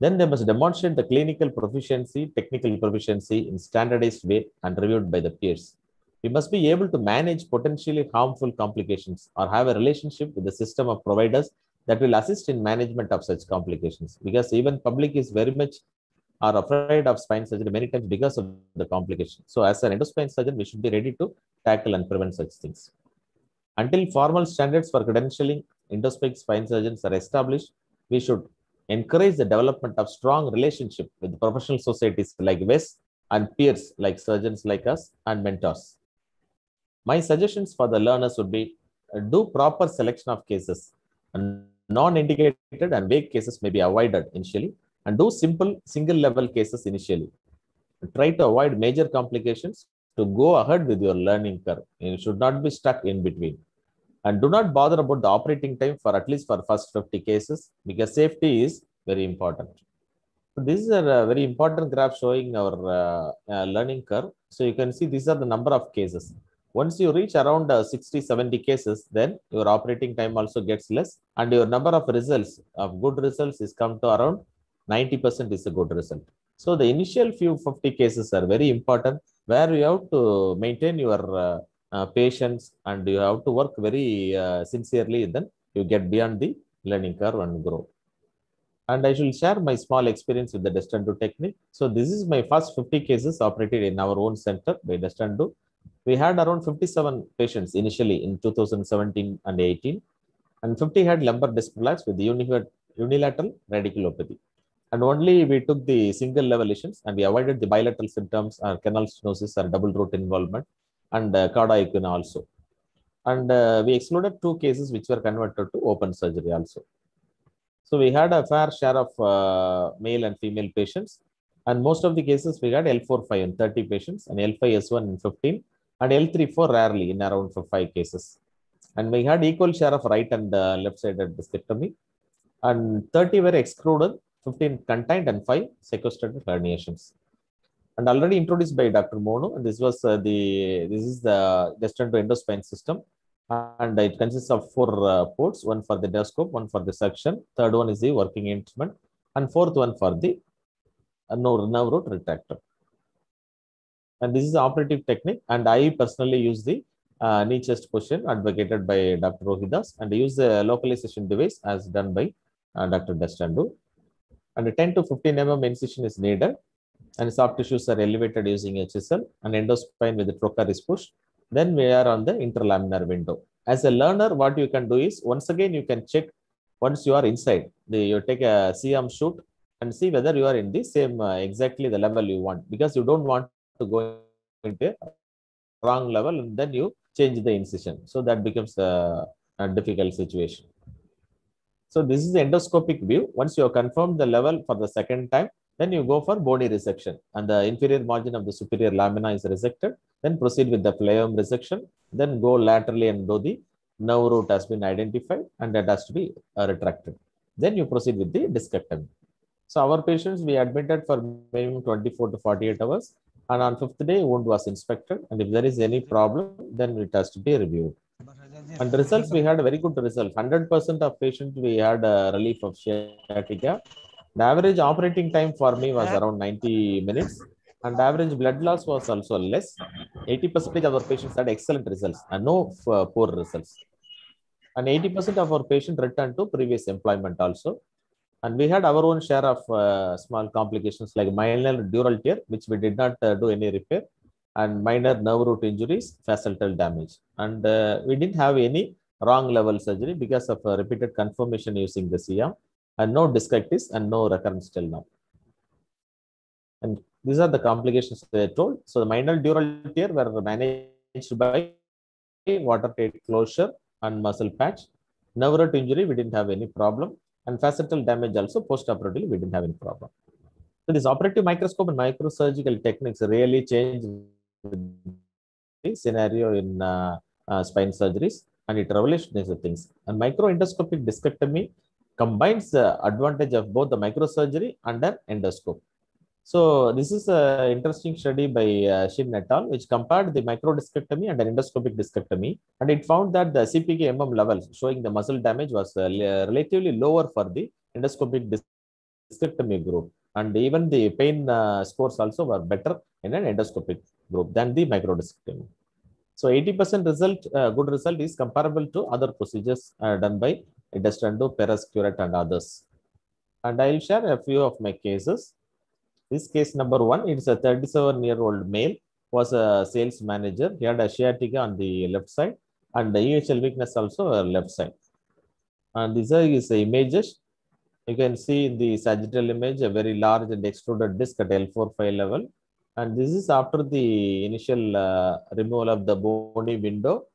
Then they must demonstrate the clinical proficiency, technical proficiency in standardized way and reviewed by the peers. We must be able to manage potentially harmful complications or have a relationship with the system of providers that will assist in management of such complications because even public is very much are afraid of spine surgery many times because of the complication. So as an endospine surgeon, we should be ready to tackle and prevent such things. Until formal standards for credentialing endoscopic spine surgeons are established, we should encourage the development of strong relationship with professional societies like WESS and peers like surgeons like us and mentors. My suggestions for the learners would be uh, do proper selection of cases. And Non-indicated and vague cases may be avoided initially and do simple single level cases initially. Try to avoid major complications to go ahead with your learning curve. You should not be stuck in between. And do not bother about the operating time for at least for first 50 cases because safety is very important. So this is a very important graph showing our uh, uh, learning curve. So you can see these are the number of cases. Once you reach around uh, 60, 70 cases, then your operating time also gets less and your number of results of good results is come to around 90% is a good result. So the initial few 50 cases are very important where you have to maintain your uh, uh, patience and you have to work very uh, sincerely. Then you get beyond the learning curve and grow. And I shall share my small experience with the Destandau technique. So this is my first 50 cases operated in our own center by Destandau. We had around 57 patients initially in 2017 and 18 and 50 had lumbar disc with unilateral radiculopathy and only we took the single level lesions and we avoided the bilateral symptoms or canal stenosis or double root involvement and uh, cauda equina also. And uh, we excluded two cases which were converted to open surgery also. So we had a fair share of uh, male and female patients. And most of the cases we had L4-5 in 30 patients and L5-S1 in 15 and L3-4 rarely in around for five cases. And we had equal share of right and uh, left-sided discectomy. And 30 were excluded 15 contained and 5 sequestrated herniations. And already introduced by Dr. Monu, this was uh, the this is the Destandau endospine system, and it consists of four uh, ports: one for the endoscope, one for the suction, third one is the working instrument, and fourth one for the uh, nerve root retractor. And this is the operative technique, and I personally use the uh, knee chest position advocated by Dr. Rohidas, and use the localization device as done by uh, Dr. Destandau and a 10 to 15 mm incision is needed and soft tissues are elevated using a chisel and endospine with the trocar is pushed. Then we are on the interlaminar window. As a learner, what you can do is once again you can check once you are inside. The, you take a CM shoot and see whether you are in the same uh, exactly the level you want because you don't want to go into wrong level and then you change the incision. So that becomes a, a difficult situation. So this is the endoscopic view. Once you have confirmed the level for the second time, then you go for bony resection and the inferior margin of the superior lamina is resected. Then proceed with the flavum resection. Then go laterally and do the nerve root has been identified and that has to be uh, retracted. Then you proceed with the discectomy. So our patients we admitted for minimum 24 to 48 hours and on fifth day wound was inspected and if there is any problem then it has to be reviewed. And results we had very good result. 100% of patients we had relief of sciatica. The average operating time for me was around 90 minutes and average blood loss was also less. 80% of our patients had excellent results and no poor results. And 80% of our patients returned to previous employment also. And we had our own share of uh, small complications like minor dural tear, which we did not uh, do any repair, and minor nerve root injuries, facietal damage. And uh, we didn't have any wrong level surgery because of repeated confirmation using the CM, and no discitis and no recurrence till now. And these are the complications they told. So the minor dural tear were managed by water tight closure and muscle patch. Nerve root injury, we didn't have any problem and facietal damage also post-operatively we didn't have any problem. So this operative microscope and microsurgical techniques really changed the scenario in uh, uh, spine surgeries and it revolutionized things. And microendoscopic discectomy combines the advantage of both the microsurgery and an endoscope. So this is an interesting study by uh, Shin et al. which compared the microdiscectomy and an endoscopic discectomy and it found that the CPK MM levels showing the muscle damage was uh, relatively lower for the endoscopic discectomy group and even the pain uh, scores also were better in an endoscopic group than the microdiscectomy. So 80% result, uh, good result is comparable to other procedures uh, done by Destandau, Perez, Curate and others. And I will share a few of my cases. This case number one, it's a 37 year old male, was a sales manager. He had a sciatica on the left side and the EHL weakness also uh, left side. And these are his images. You can see in the sagittal image, a very large and extruded disc at L4-5 level. And this is after the initial uh, removal of the bony window.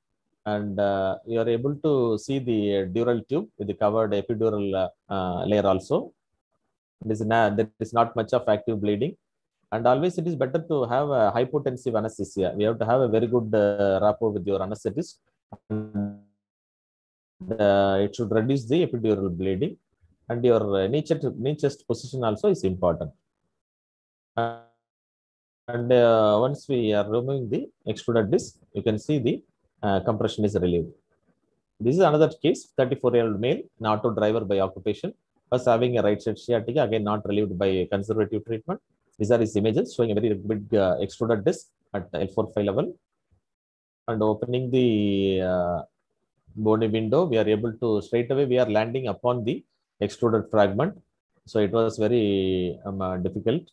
And uh, you are able to see the dural tube with the covered epidural uh, layer also. This is not, there is not much of active bleeding. And always it is better to have a hypotensive anesthesia. We have to have a very good uh, rapport with your anesthetist. And, uh, it should reduce the epidural bleeding. And your chest, knee chest position also is important. And uh, once we are removing the extruded disc, you can see the uh, compression is relieved. This is another case, 34-year-old male, an auto driver by occupation, was having a right side sciatica, again not relieved by conservative treatment. These are his images showing a very big uh, extruded disc at L4-5 level. And opening the uh, bony window, we are able to straight away, we are landing upon the extruded fragment. So it was very um, uh, difficult.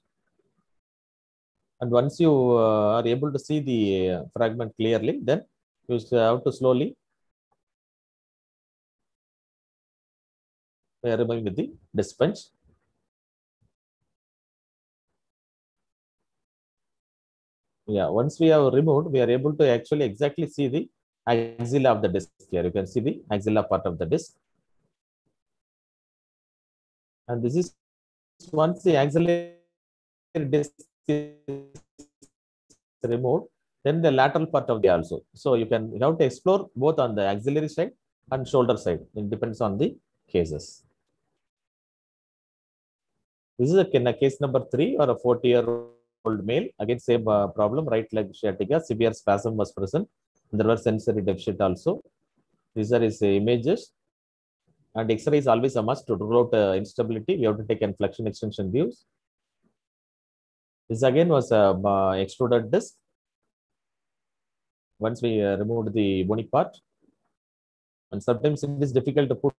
And once you uh, are able to see the fragment clearly, then you have to slowly we with the dispense. Yeah, once we have removed, we are able to actually exactly see the axilla of the disc here. You can see the axilla part of the disc. And this is once the axillary disc is removed, then the lateral part of the also. So you can you have to explore both on the axillary side and shoulder side. It depends on the cases. This is a, case number three or a 40 year old male. Again, same uh, problem, right leg sciatica, severe spasm was present. There were sensory deficit also. These are his images. And X-ray is always a must to rule out uh, instability. We have to take inflection extension views. This again was a uh, extruded disc. Once we uh, removed the bony part. And sometimes it is difficult to put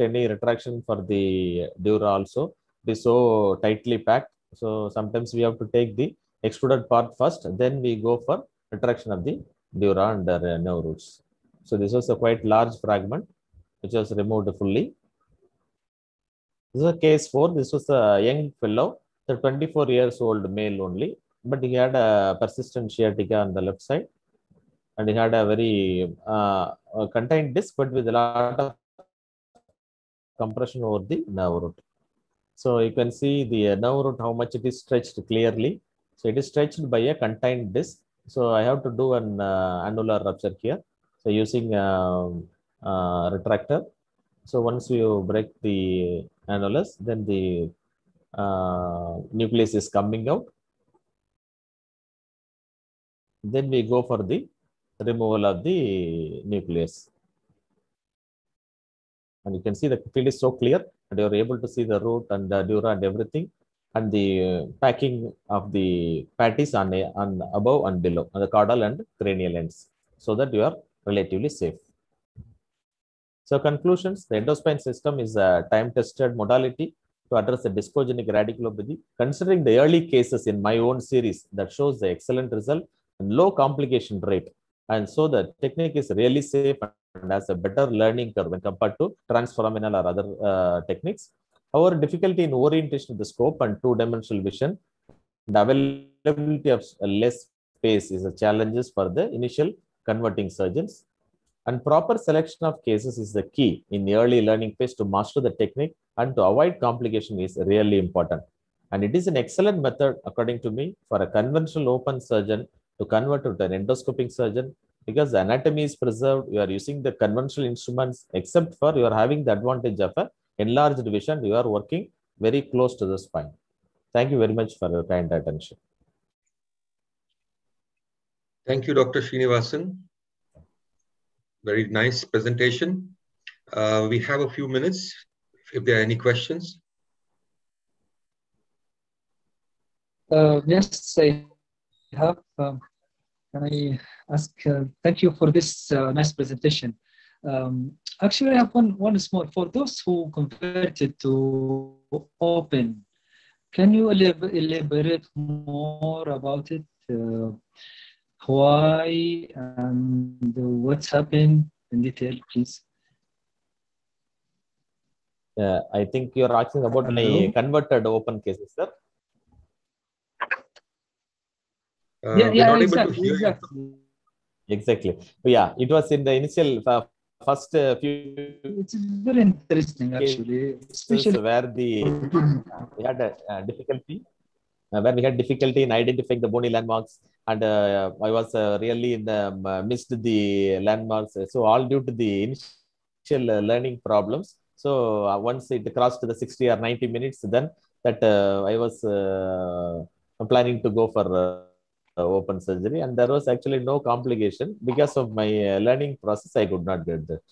any retraction for the dura also. It is so tightly packed. So sometimes we have to take the extruded part first, then we go for retraction of the dura and the nerve roots. So this was a quite large fragment, which was removed fully. This is a case four. This was a young fellow, the 24 years old male only, but he had a persistent sciatica on the left side, and he had a very uh, contained disc, but with a lot of compression over the nerve root. So you can see the nerve root how much it is stretched clearly. So it is stretched by a contained disc. So I have to do an uh, annular rupture here. So using a, a retractor. So once you break the annulus, then the uh, nucleus is coming out. Then we go for the removal of the nucleus. And you can see the field is so clear and you're able to see the root and the dura and everything and the packing of the patties on, a, on above and below on the caudal and cranial ends so that you are relatively safe. So conclusions, the endospine system is a time-tested modality to address the discogenic radiculopathy. Considering the early cases in my own series that shows the excellent result and low complication rate. And so the technique is really safe and has a better learning curve when compared to transforaminal or other uh, techniques. However, difficulty in orientation of the scope and two-dimensional vision, the availability of less space is a challenges for the initial converting surgeons. And proper selection of cases is the key in the early learning phase to master the technique and to avoid complication is really important. And it is an excellent method, according to me, for a conventional open surgeon to convert to an endoscopic surgeon because the anatomy is preserved. You are using the conventional instruments, except for you are having the advantage of a enlarged vision. You are working very close to the spine. Thank you very much for your kind attention. Thank you, Dr. Srinivasan. Very nice presentation. Uh, we have a few minutes if there are any questions. Uh, yes, I have. Um, can I ask? Uh, thank you for this uh, nice presentation. Um, actually, I have one one small. For those who converted to open, can you elaborate more about it? Uh, why and what's happened in detail, please? Uh, I think you're asking about Hello? my converted open cases, sir. Uh, yeah, we're yeah, not exactly, exactly. Exactly. Yeah, it was in the initial uh, first uh, few It's very interesting, actually, especially. where the we had a, uh difficulty uh, where we had difficulty in identifying the bony landmarks and uh, I was uh, really in the, um, uh, missed the landmarks. So all due to the initial uh, learning problems. So uh, once it crossed the 60 or 90 minutes, then that uh, I was uh, planning to go for uh, open surgery and there was actually no complication because of my uh, learning process. I could not get that.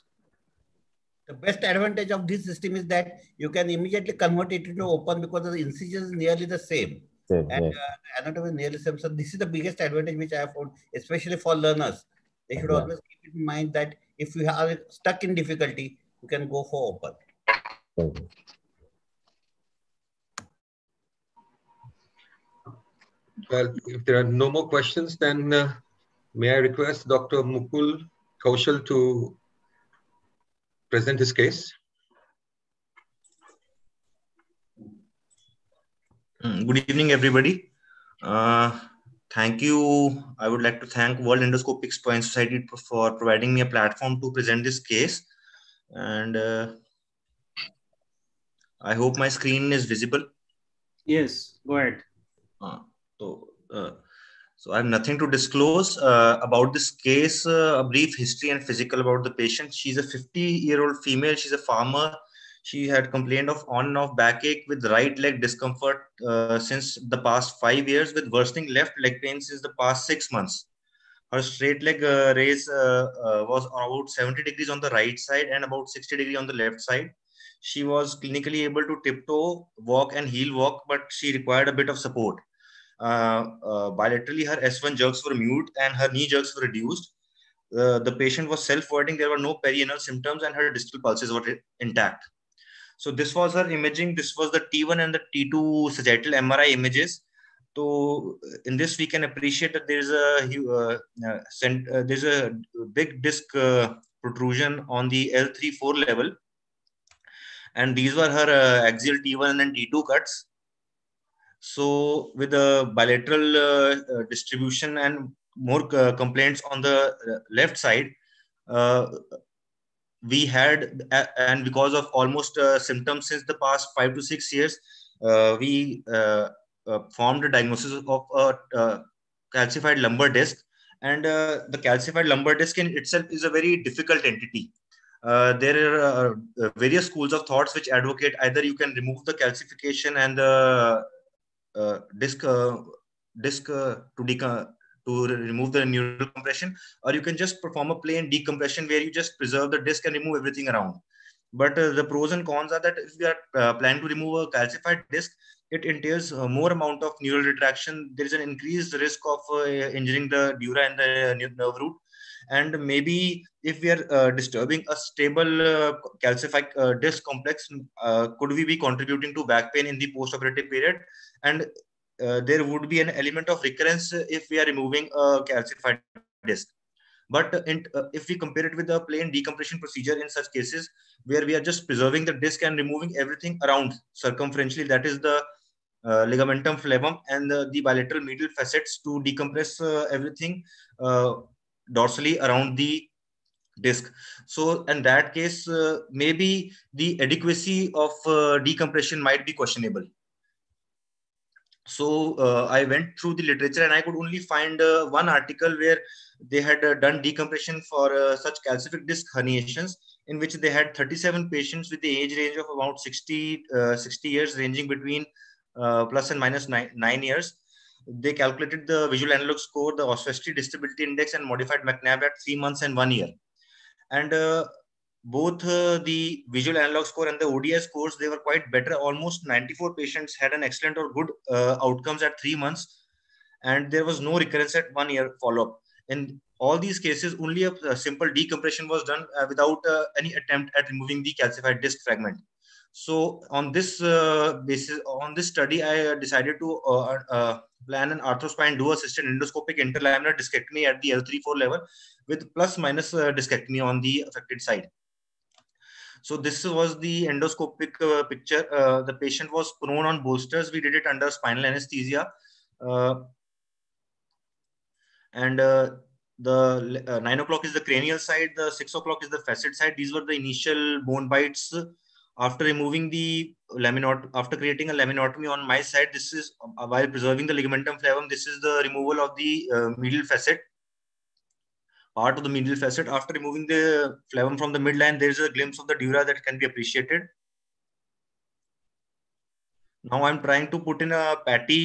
The best advantage of this system is that you can immediately convert it into open because the incision is nearly the same. Same, and yeah. uh, the anatomy is nearly. So this is the biggest advantage which I have found, especially for learners. They should Yeah. always keep in mind that if you are stuck in difficulty, you can go for open. Thank. Well, if there are no more questions, then uh, may I request Dr. Mukul Kaushal to present his case? Good evening, everybody. Uh, thank you. I would like to thank World Endoscopic Spine Society for providing me a platform to present this case. And uh, I hope my screen is visible. Yes, go ahead. Uh, so, uh, so I have nothing to disclose uh, about this case. Uh, a brief history and physical about the patient. She's a 50-year-old female. She's a farmer. She had complained of on and off backache with right leg discomfort uh, since the past five years, with worsening left leg pain since the past six months. Her straight leg uh, raise uh, uh, was about 70 degrees on the right side and about 60 degree on the left side. She was clinically able to tiptoe, walk, and heel walk, but she required a bit of support. Uh, uh, bilaterally, her S1 jerks were mute and her knee jerks were reduced. The patient was self-voiding. There were no perianal symptoms and her distal pulses were intact. So this was her imaging. This was the T1 and the T2 sagittal MRI images. So in this, we can appreciate that there's a uh, uh, there's a big disc protrusion on the L3-4 level. And these were her uh, axial T1 and T2 cuts. So with the bilateral uh, uh distribution and more uh, complaints on the uh, left side, we had, and because of almost symptoms since the past five to six years, we formed a diagnosis of a calcified lumbar disc and uh, the calcified lumbar disc in itself is a very difficult entity. Uh, there are uh, various schools of thoughts which advocate either you can remove the calcification and the uh, disc uh, disc uh, to deca- to remove the neural compression, or you can just perform a plain decompression where you just preserve the disc and remove everything around. But the pros and cons are that if we are planning to remove a calcified disc, it entails uh, more amount of neural retraction. There is an increased risk of uh, injuring the dura and the nerve root. And maybe if we are uh, disturbing a stable uh, calcified uh, disc complex, uh, could we be contributing to back pain in the post-operative period? And there would be an element of recurrence if we are removing a calcified disc. But in, if we compare it with a plain decompression procedure in such cases, where we are just preserving the disc and removing everything around circumferentially, that is the uh, ligamentum flavum and the, the, bilateral medial facets to decompress uh, everything uh, dorsally around the disc. So in that case, uh, maybe the adequacy of uh, decompression might be questionable. So uh, I went through the literature and I could only find one article where they had done decompression for such calcific disc herniations in which they had 37 patients with the age range of about 60, 60 years ranging between uh, plus and minus nine, nine years. They calculated the visual analog score, the Oswestry disability index, and modified Macnab at three months and one year. And uh, both uh, the visual analog score and the ODS scores, they were quite better. Almost 94 patients had an excellent or good uh, outcomes at three months. And there was no recurrence at one year follow-up. In all these cases, only a, a simple decompression was done uh, without uh, any attempt at removing the calcified disc fragment. So on this uh, basis, on this study, I decided to uh, uh, plan an arthrospine duo assisted endoscopic interlaminar discectomy at the L3-4 level with plus minus uh, discectomy on the affected side. So this was the endoscopic uh, picture. Uh, the patient was prone on bolsters. We did it under spinal anesthesia. and the uh, 9 o'clock is the cranial side, the 6 o'clock is the facet side. These were the initial bone bites after removing the laminot after creating a laminotomy on my side this is uh, while preserving the ligamentum flavum this is the removal of the uh, medial facet part of the medial facet. After removing the flavum from the midline there is a glimpse of the dura that can be appreciated. Now i'm trying to put in a patty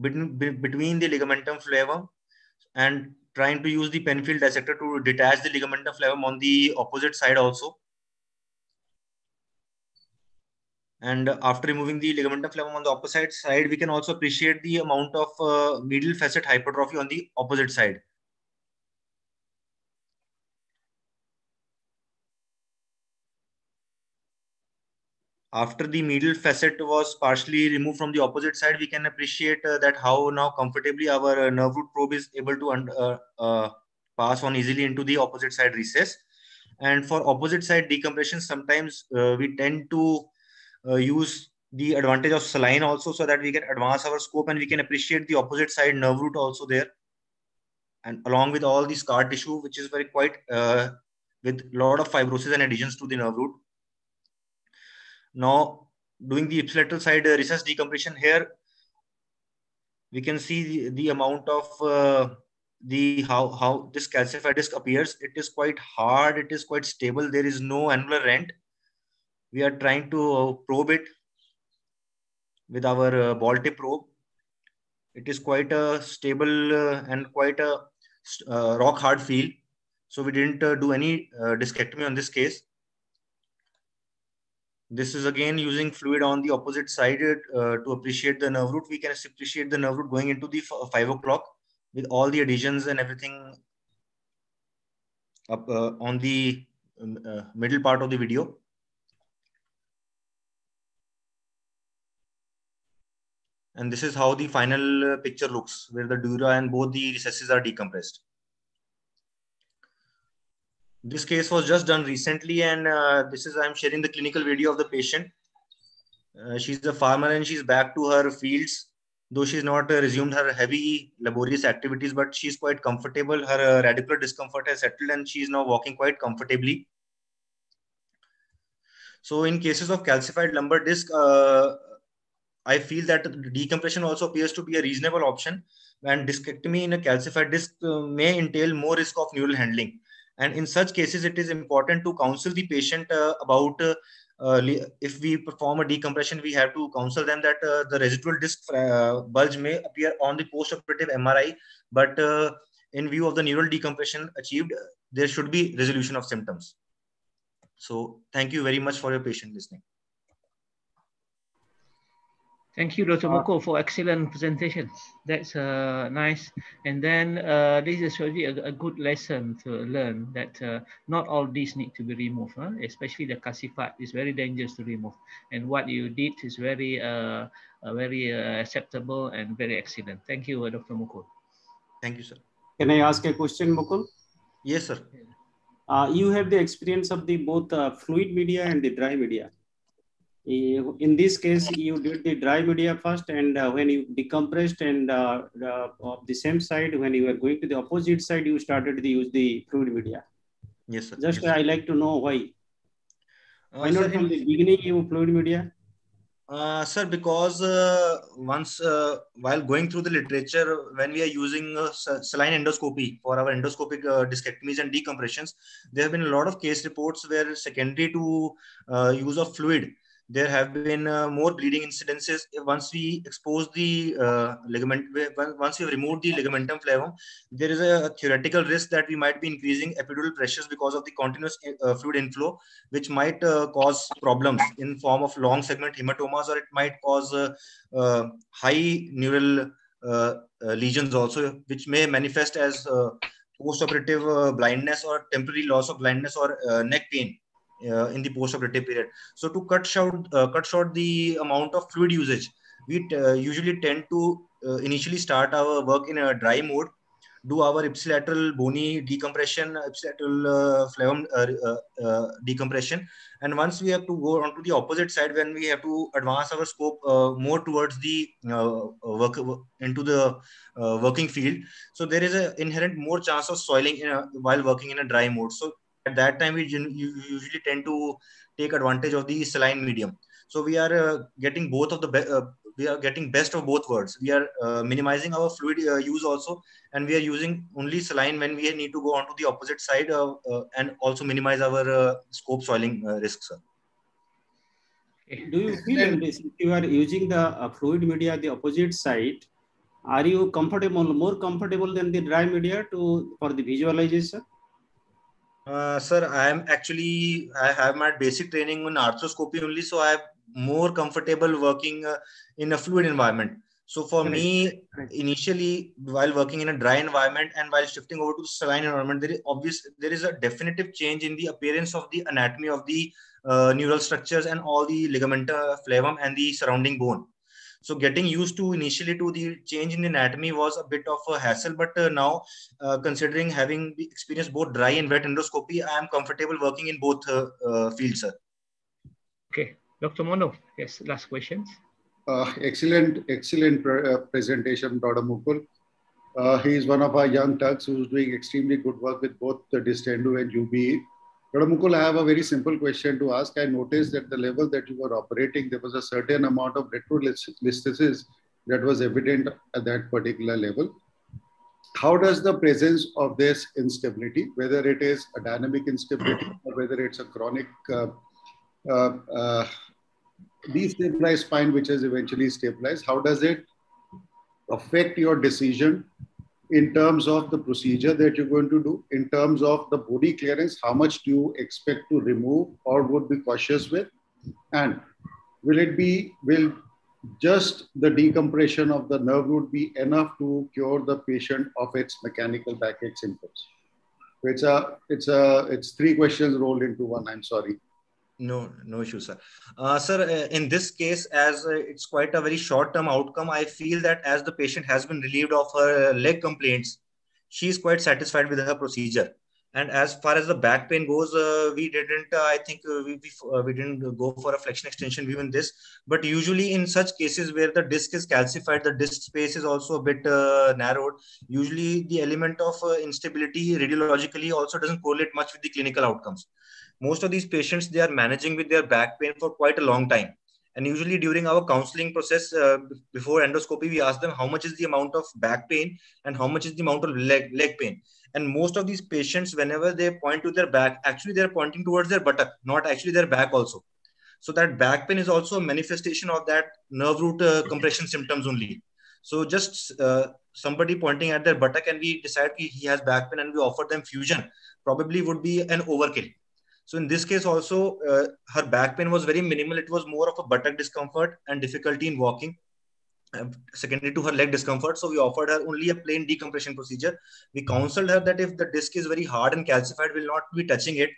between, between the ligamentum flavum and trying to use the Penfield dissector to detach the ligamentum flavum on the opposite side also. And after removing the ligamentum flavum on the opposite side, we can also appreciate the amount of uh, medial facet hypertrophy on the opposite side. After the medial facet was partially removed from the opposite side, we can appreciate uh, that how now comfortably our uh, nerve root probe is able to uh, uh, pass on easily into the opposite side recess. And for opposite side decompression, sometimes uh, we tend to uh, use the advantage of saline also so that we can advance our scope and we can appreciate the opposite side nerve root also there and along with all the scar tissue which is very quite with a lot of fibrosis and adhesions to the nerve root now doing the ipsilateral side uh, recess decompression here we can see the, the amount of uh, the how how this calcified disc appears it is quite hard it is quite stable there is no annular rent we are trying to uh, probe it with our uh, ball tip probe. It is quite a stable uh, and quite a rock hard feel. So we didn't do any discectomy on this case. This is again using fluid on the opposite side uh, to appreciate the nerve root. We can appreciate the nerve root going into the uh, five o'clock with all the adhesions and everything up uh, on the um, middle part of the video. And this is how the final picture looks, where the dura and both the recesses are decompressed. This case was just done recently, and uh, this is I'm sharing the clinical video of the patient. Uh, she's a farmer and she's back to her fields though she's not uh, resumed her heavy laborious activities but she's quite comfortable. Her uh, radicular discomfort has settled and she's now walking quite comfortably. So in cases of calcified lumbar disc uh, i feel that decompression also appears to be a reasonable option and discectomy in a calcified disc uh, may entail more risk of neural handling and in such cases it is important to counsel the patient uh, about uh, if we perform a decompression, we have to counsel them that uh, the residual disc uh, bulge may appear on the post-operative MRI, but uh, in view of the neural decompression achieved, there should be resolution of symptoms. So thank you very much for your patient listening. Thank you, Dr. Mukul, for excellent presentations. That's uh, nice. And then uh, this is really a, a, good lesson to learn that uh, not all these need to be removed, huh? especially the calcified is very dangerous to remove. And what you did is very, uh, very uh, acceptable and very excellent. Thank you, Dr. Mukul. Thank you, sir. Can I ask a question, Mukul? Yes, sir. Uh, you have the experience of the both fluid media and the dry media in this case you did the dry media first and uh, when you decompressed and uh, uh, of the same side when you were going to the opposite side you started to use the fluid media. Yes sir. Just yes, i like to know why. Why not from the beginning you fluid media? Uh, sir, because uh, once uh, while going through the literature, when we are using uh, saline endoscopy for our endoscopic uh, discectomies and decompressions, there have been a lot of case reports where secondary to uh, use of fluid, there have been uh, more bleeding incidences. Once we expose the uh, ligament once we have removed the ligamentum flavum there is a theoretical risk that we might be increasing epidural pressures because of the continuous uh, fluid inflow which might uh, cause problems in form of long segment hematomas or it might cause uh, uh, high neural lesions also which may manifest as post-operative blindness or temporary loss of blindness or neck pain in the post-operative period. So to cut short, uh, cut short the amount of fluid usage, we uh, usually tend to initially start our work in a dry mode, do our ipsilateral bony decompression, ipsilateral uh, uh, uh, decompression. And once we have to go on to the opposite side, when we have to advance our scope more towards the work into the working field. So there is an inherent more chance of soiling a, while working in a dry mode. So at that time we usually tend to take advantage of the saline medium. So we are uh, getting both of the uh, we are getting best of both worlds. We are uh, minimizing our fluid uh, use also and we are using only saline when we need to go on to the opposite side uh, uh, and also minimize our scope soiling risks sir. do you feel if you are using the fluid media the opposite side are you comfortable more comfortable than the dry media to for the visualization uh, sir, I am actually I have my basic training in arthroscopy only, so I am more comfortable working uh, in a fluid environment. So for me, initially while working in a dry environment and while shifting over to the saline environment, there is obvious there is a definitive change in the appearance of the anatomy of the uh, neural structures and all the ligamenta flavum and the surrounding bone. So getting used to initially to the change in anatomy was a bit of a hassle, but uh, now uh, considering having experienced both dry and wet endoscopy, I am comfortable working in both uh, uh fields, sir. Okay, Dr. Monu, yes, last questions. Uh, excellent, excellent pre uh, presentation, Dr. Mukul. he is one of our young tugs who's doing extremely good work with both the Destandau and UBE. Dr. Mukul, I have a very simple question to ask. I noticed that the level that you were operating, there was a certain amount of retrolisthesis that was evident at that particular level. How does the presence of this instability, whether it is a dynamic instability or whether it's a chronic uh, uh, uh, destabilized spine, which is eventually stabilized, how does it affect your decision in terms of the procedure that you're going to do, in terms of the body clearance, how much do you expect to remove or would be cautious with? And will it be, will just the decompression of the nerve root be enough to cure the patient of its mechanical backache symptoms? it's a, it's a, it's three questions rolled into one. I'm sorry. No, no issue, sir. Uh, sir, uh, in this case, as uh, it's quite a very short-term outcome, I feel that as the patient has been relieved of her leg complaints, she is quite satisfied with her procedure. And as far as the back pain goes, uh, we didn't. Uh, I think uh, we we, we didn't go for a flexion extension in this. But usually in such cases where the disc is calcified, the disc space is also a bit narrowed. Usually the element of instability radiologically also doesn't correlate much with the clinical outcomes. Most of these patients they are managing with their back pain for quite a long time. And usually during our counseling process uh, before endoscopy, we ask them how much is the amount of back pain and how much is the amount of leg, leg pain. And most of these patients whenever they point to their back actually they're pointing towards their buttock not actually their back also. So that back pain is also a manifestation of that nerve root uh, compression symptoms only. So just uh, somebody pointing at their buttock and we decide he has back pain and we offer them fusion probably would be an overkill so in this case also uh, her back pain was very minimal it was more of a buttock discomfort and difficulty in walking secondary to her leg discomfort. So we offered her only a plain decompression procedure. We counseled her that if the disc is very hard and calcified, will not be touching it.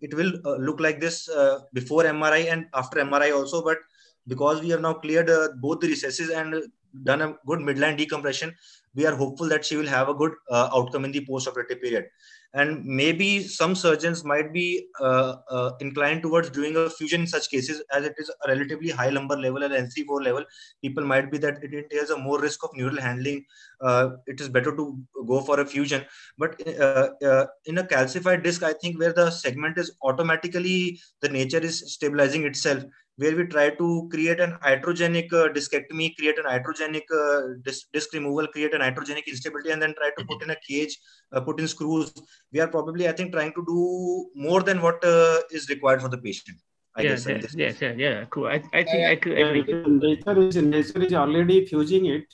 It will uh, look like this uh, before MRI and after MRI also. But because we have now cleared uh, both the recesses and done a good midline decompression, we are hopeful that she will have a good uh, outcome in the post-operative period and maybe some surgeons might be uh, uh, inclined towards doing a fusion in such cases as it is a relatively high lumbar level and NC4 level. People might be that it entails a more risk of neural handling. Uh, it is better to go for a fusion. But uh, uh, in a calcified disc, I think where the segment is automatically, the nature is stabilizing itself where we try to create an iatrogenic uh, discectomy, create an iatrogenic uh, disc, disc, removal, create an iatrogenic instability, and then try to put in a cage, uh, put in screws. We are probably, I think, trying to do more than what uh, is required for the patient. I yeah, guess. yeah, yeah, yeah, yeah, cool. I, I think I could agree. Nature is, nature is already fusing it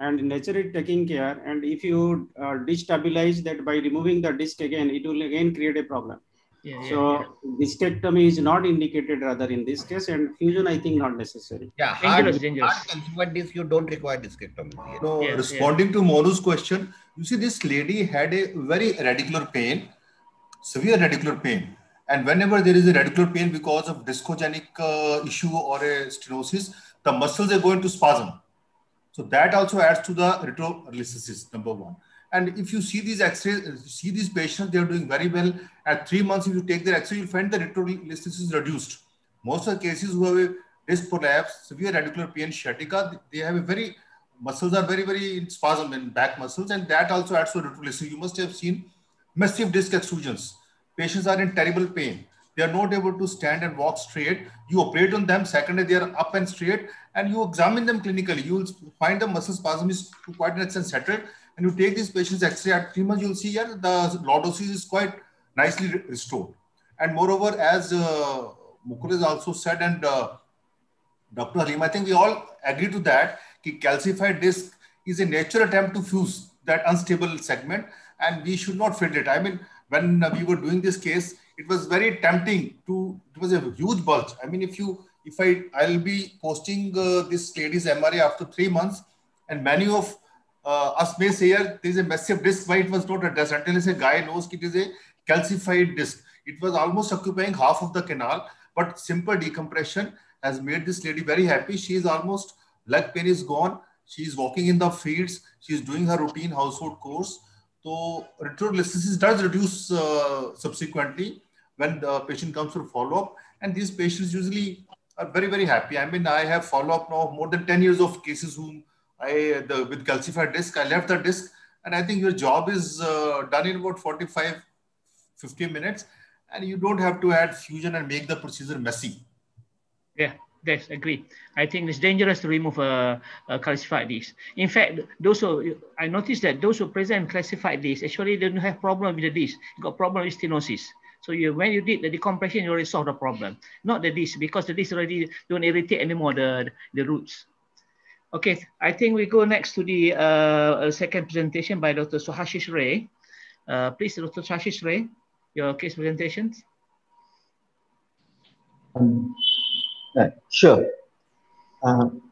and nature is taking care. And if you uh, destabilize that by removing the disc again, it will again create a problem. Yeah, so yeah. discectomy is not indicated rather in this case and fusion I think not necessary. Yeah, hard, Dangerous, dangerous. hard calcified disc, you don't require discectomy. You know, Yes, responding to Monu's question, you see, this lady had a very radicular pain, severe radicular pain. And whenever there is a radicular pain because of discogenic uh, issue or a stenosis, the muscles are going to spasm. So that also adds to the retrolisthesis, number one. And if you see these X-rays, uh, see these patients, they are doing very well. At three months, if you take their X-ray, you'll find the retrolisthesis is reduced. Most of the cases who have a disc prolapse, severe radicular pain, sciatica, they have a very, muscles are very, very in spasm in back muscles. And that also adds to retrolisthesis. You must have seen massive disc extrusions. Patients are in terrible pain. They are not able to stand and walk straight. You operate on them. Secondly, they are up and straight. And you examine them clinically. You will find the muscle spasm is to quite an extent settled and you take these patients X-ray at three months, you'll see here the lordosis is quite nicely restored. And moreover, as uh, Mukul has also said, and uh, Dr. Halim, I think we all agree to that. Ki calcified disc is a natural attempt to fuse that unstable segment, and we should not fit it. I mean, when we were doing this case, it was very tempting to. It was a huge bulge. I mean, if you, if I, I'll be posting uh, this lady's MRI after three months, and many of uh, us may say here there is a massive disc why it was not addressed until a guy knows it is a calcified disc. It was almost occupying half of the canal, but simple decompression has made this lady very happy. She is almost leg pain is gone. She is walking in the fields. She is doing her routine household course. So retrolisthesis does reduce uh, subsequently when the patient comes for follow-up. And these patients usually are very, very happy. I mean, I have follow-up now more than 10 years of cases whom I the with calcified disc, I left the disc, and I think your job is uh, done in about 45, 50 minutes, and you don't have to add fusion and make the procedure messy. Yeah, yes, agree. I think it's dangerous to remove a, a calcified disc. In fact, those who I noticed that those who present calcified disc actually don't have problem with the disc. You got problem with stenosis. So you, when you did the decompression, you already solved the problem, not the disc, because the disc already don't irritate anymore the, the roots. Okay, I think we go next to the uh, second presentation by Dr. Suhashish Roy. Uh, please, Dr. Suhashish Roy, your case presentations. Um, uh, sure. Um,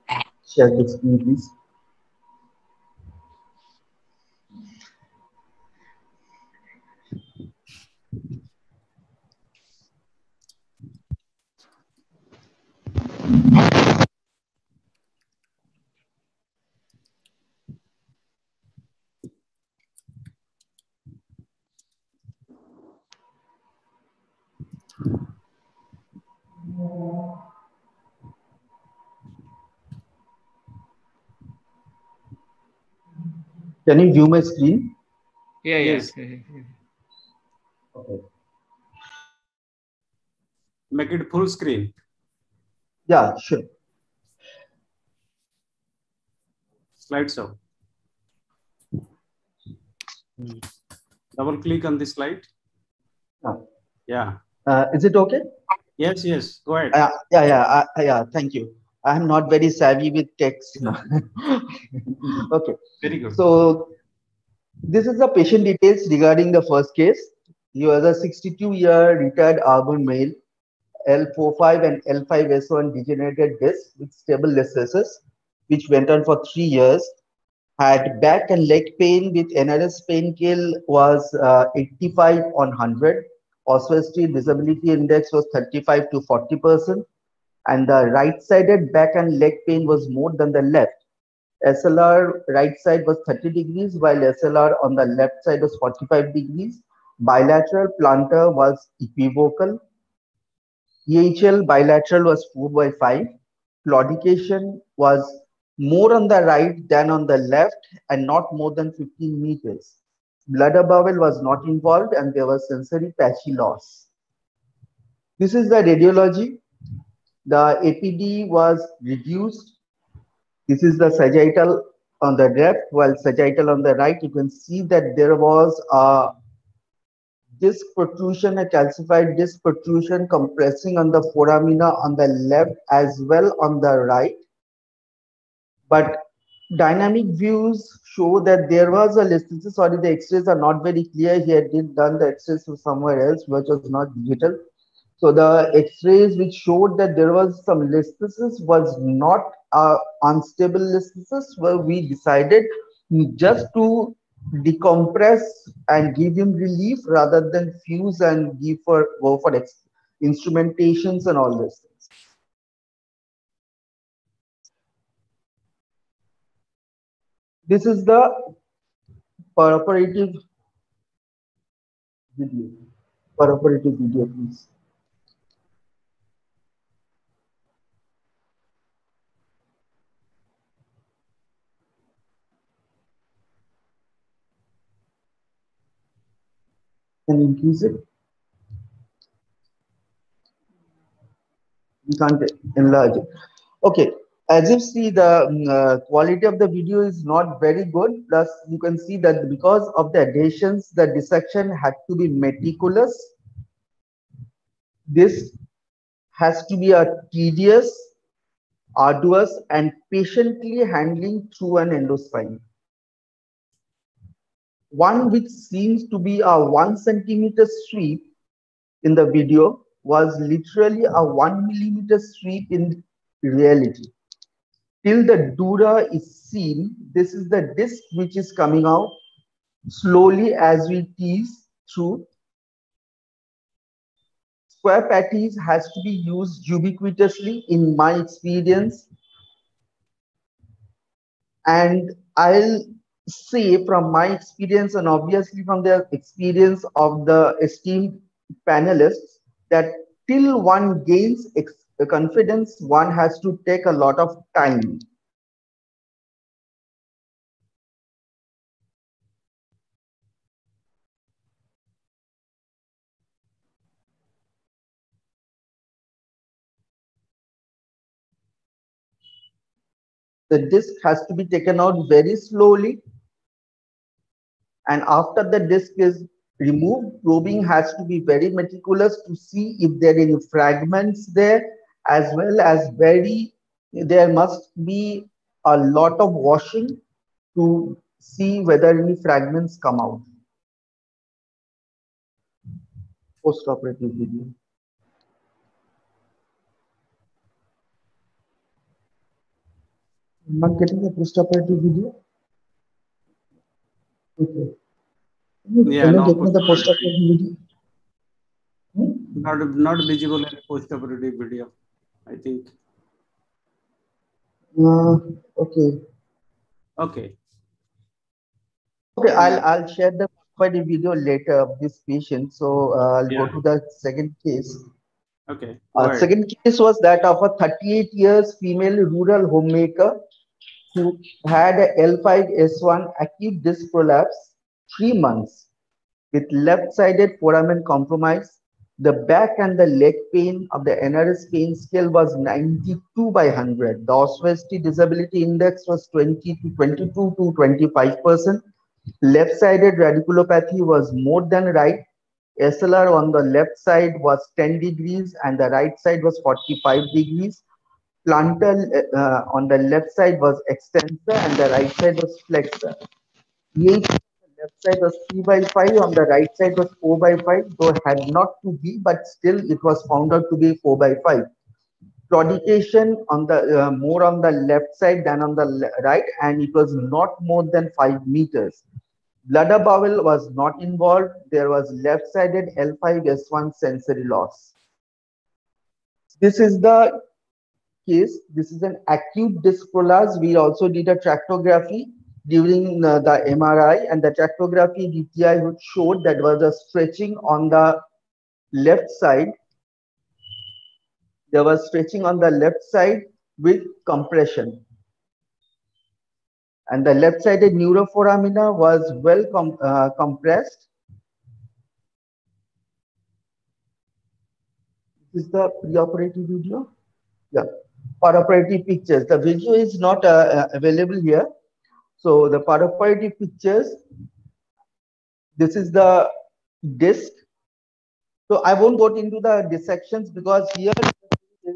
share the screen, please. Can you view my screen? Yeah, Yes. yes. Okay. Make it full screen. Yeah, sure. Slideshow. Double click on the slide. Yeah. Yeah. Uh, is it okay? Yes, yes. Go ahead. Uh, yeah, yeah, uh, yeah. Thank you. I am not very savvy with text. okay. Very good. So this is the patient details regarding the first case. He was a 62-year retired urban male, L45 and L5S1 degenerated disc with stable listhesis, which went on for three years. Had back and leg pain with NRS pain scale was uh, 85 on 100. Oswestry disability index was 35 to 40 percent, and the right-sided back and leg pain was more than the left. SLR right side was 30 degrees, while SLR on the left side was 45 degrees. Bilateral plantar was equivocal. EHL bilateral was 4 by 5. Claudication was more on the right than on the left and not more than 15 meters. Bladder bowel was not involved and there was sensory patchy loss. This is the radiology. The APD was reduced this is the sagittal on the left, while sagittal on the right. You can see that there was a disc protrusion, a calcified disc protrusion compressing on the foramina on the left as well on the right. But dynamic views show that there was a listhesis. Sorry, the X-rays are not very clear here. Did done the X-rays somewhere else, which was not digital. So the X-rays which showed that there was some listhesis was not uh, unstable listhesis where we decided just to decompress and give him relief rather than fuse and give for go for instrumentations and all this. This is the perioperative video. Perioperative video, please. Can increase it. You can't enlarge it. Okay, as you see, the um, uh, quality of the video is not very good. Plus, you can see that because of the adhesions, the dissection had to be meticulous. This has to be a tedious, arduous, and patiently handling through an endospine one which seems to be a one centimeter sweep in the video was literally a one millimeter sweep in reality. Till the dura is seen, this is the disc which is coming out slowly as we tease through. Square patties has to be used ubiquitously in my experience. And I'll say from my experience and obviously from the experience of the esteemed panelists that till one gains confidence, one has to take a lot of time. The disc has to be taken out very slowly and after the disc is removed, probing has to be very meticulous to see if there are any fragments there, as well as very, there must be a lot of washing to see whether any fragments come out. Post-operative video. I'm not getting the post-operative video. Okay. Yeah, Can you no, get me the post-operative video? Not, not visible in post-operative video, I think. Uh, okay. Okay. Okay, I'll I'll share the operative video later of this patient. So uh, I'll Yeah. go to the second case. Okay. Uh, second case was that of a 38 years female rural homemaker who had a L5S1 acute disc prolapse, three months, with left-sided foramen compromise. The back and the leg pain of the NRS pain scale was 92 by 100. The Oswestry disability index was 20 to 22 to 25 percent. Left-sided radiculopathy was more than right. SLR on the left side was 10 degrees and the right side was 45 degrees. Plantar uh, on the left side was extensor and the right side was flexor. EH left side was 3 by 5, on the right side was 4 by 5, though had not to be, but still it was found out to be 4 by 5. Claudication on the uh, more on the left side than on the right, and it was not more than 5 meters. Bladder bowel was not involved. There was left-sided L5S1 sensory loss. This is the case. This is an acute disc prolapse. We also did a tractography during uh, the MRI and the tractography DTI showed that was a stretching on the left side. There was stretching on the left side with compression and the left-sided neuroforamina was well com uh, compressed. This is the preoperative video. Yeah, perioperative pictures. The video is not uh, uh, available here. So the perioperative pictures. This is the disc. So I won't go into the dissections because here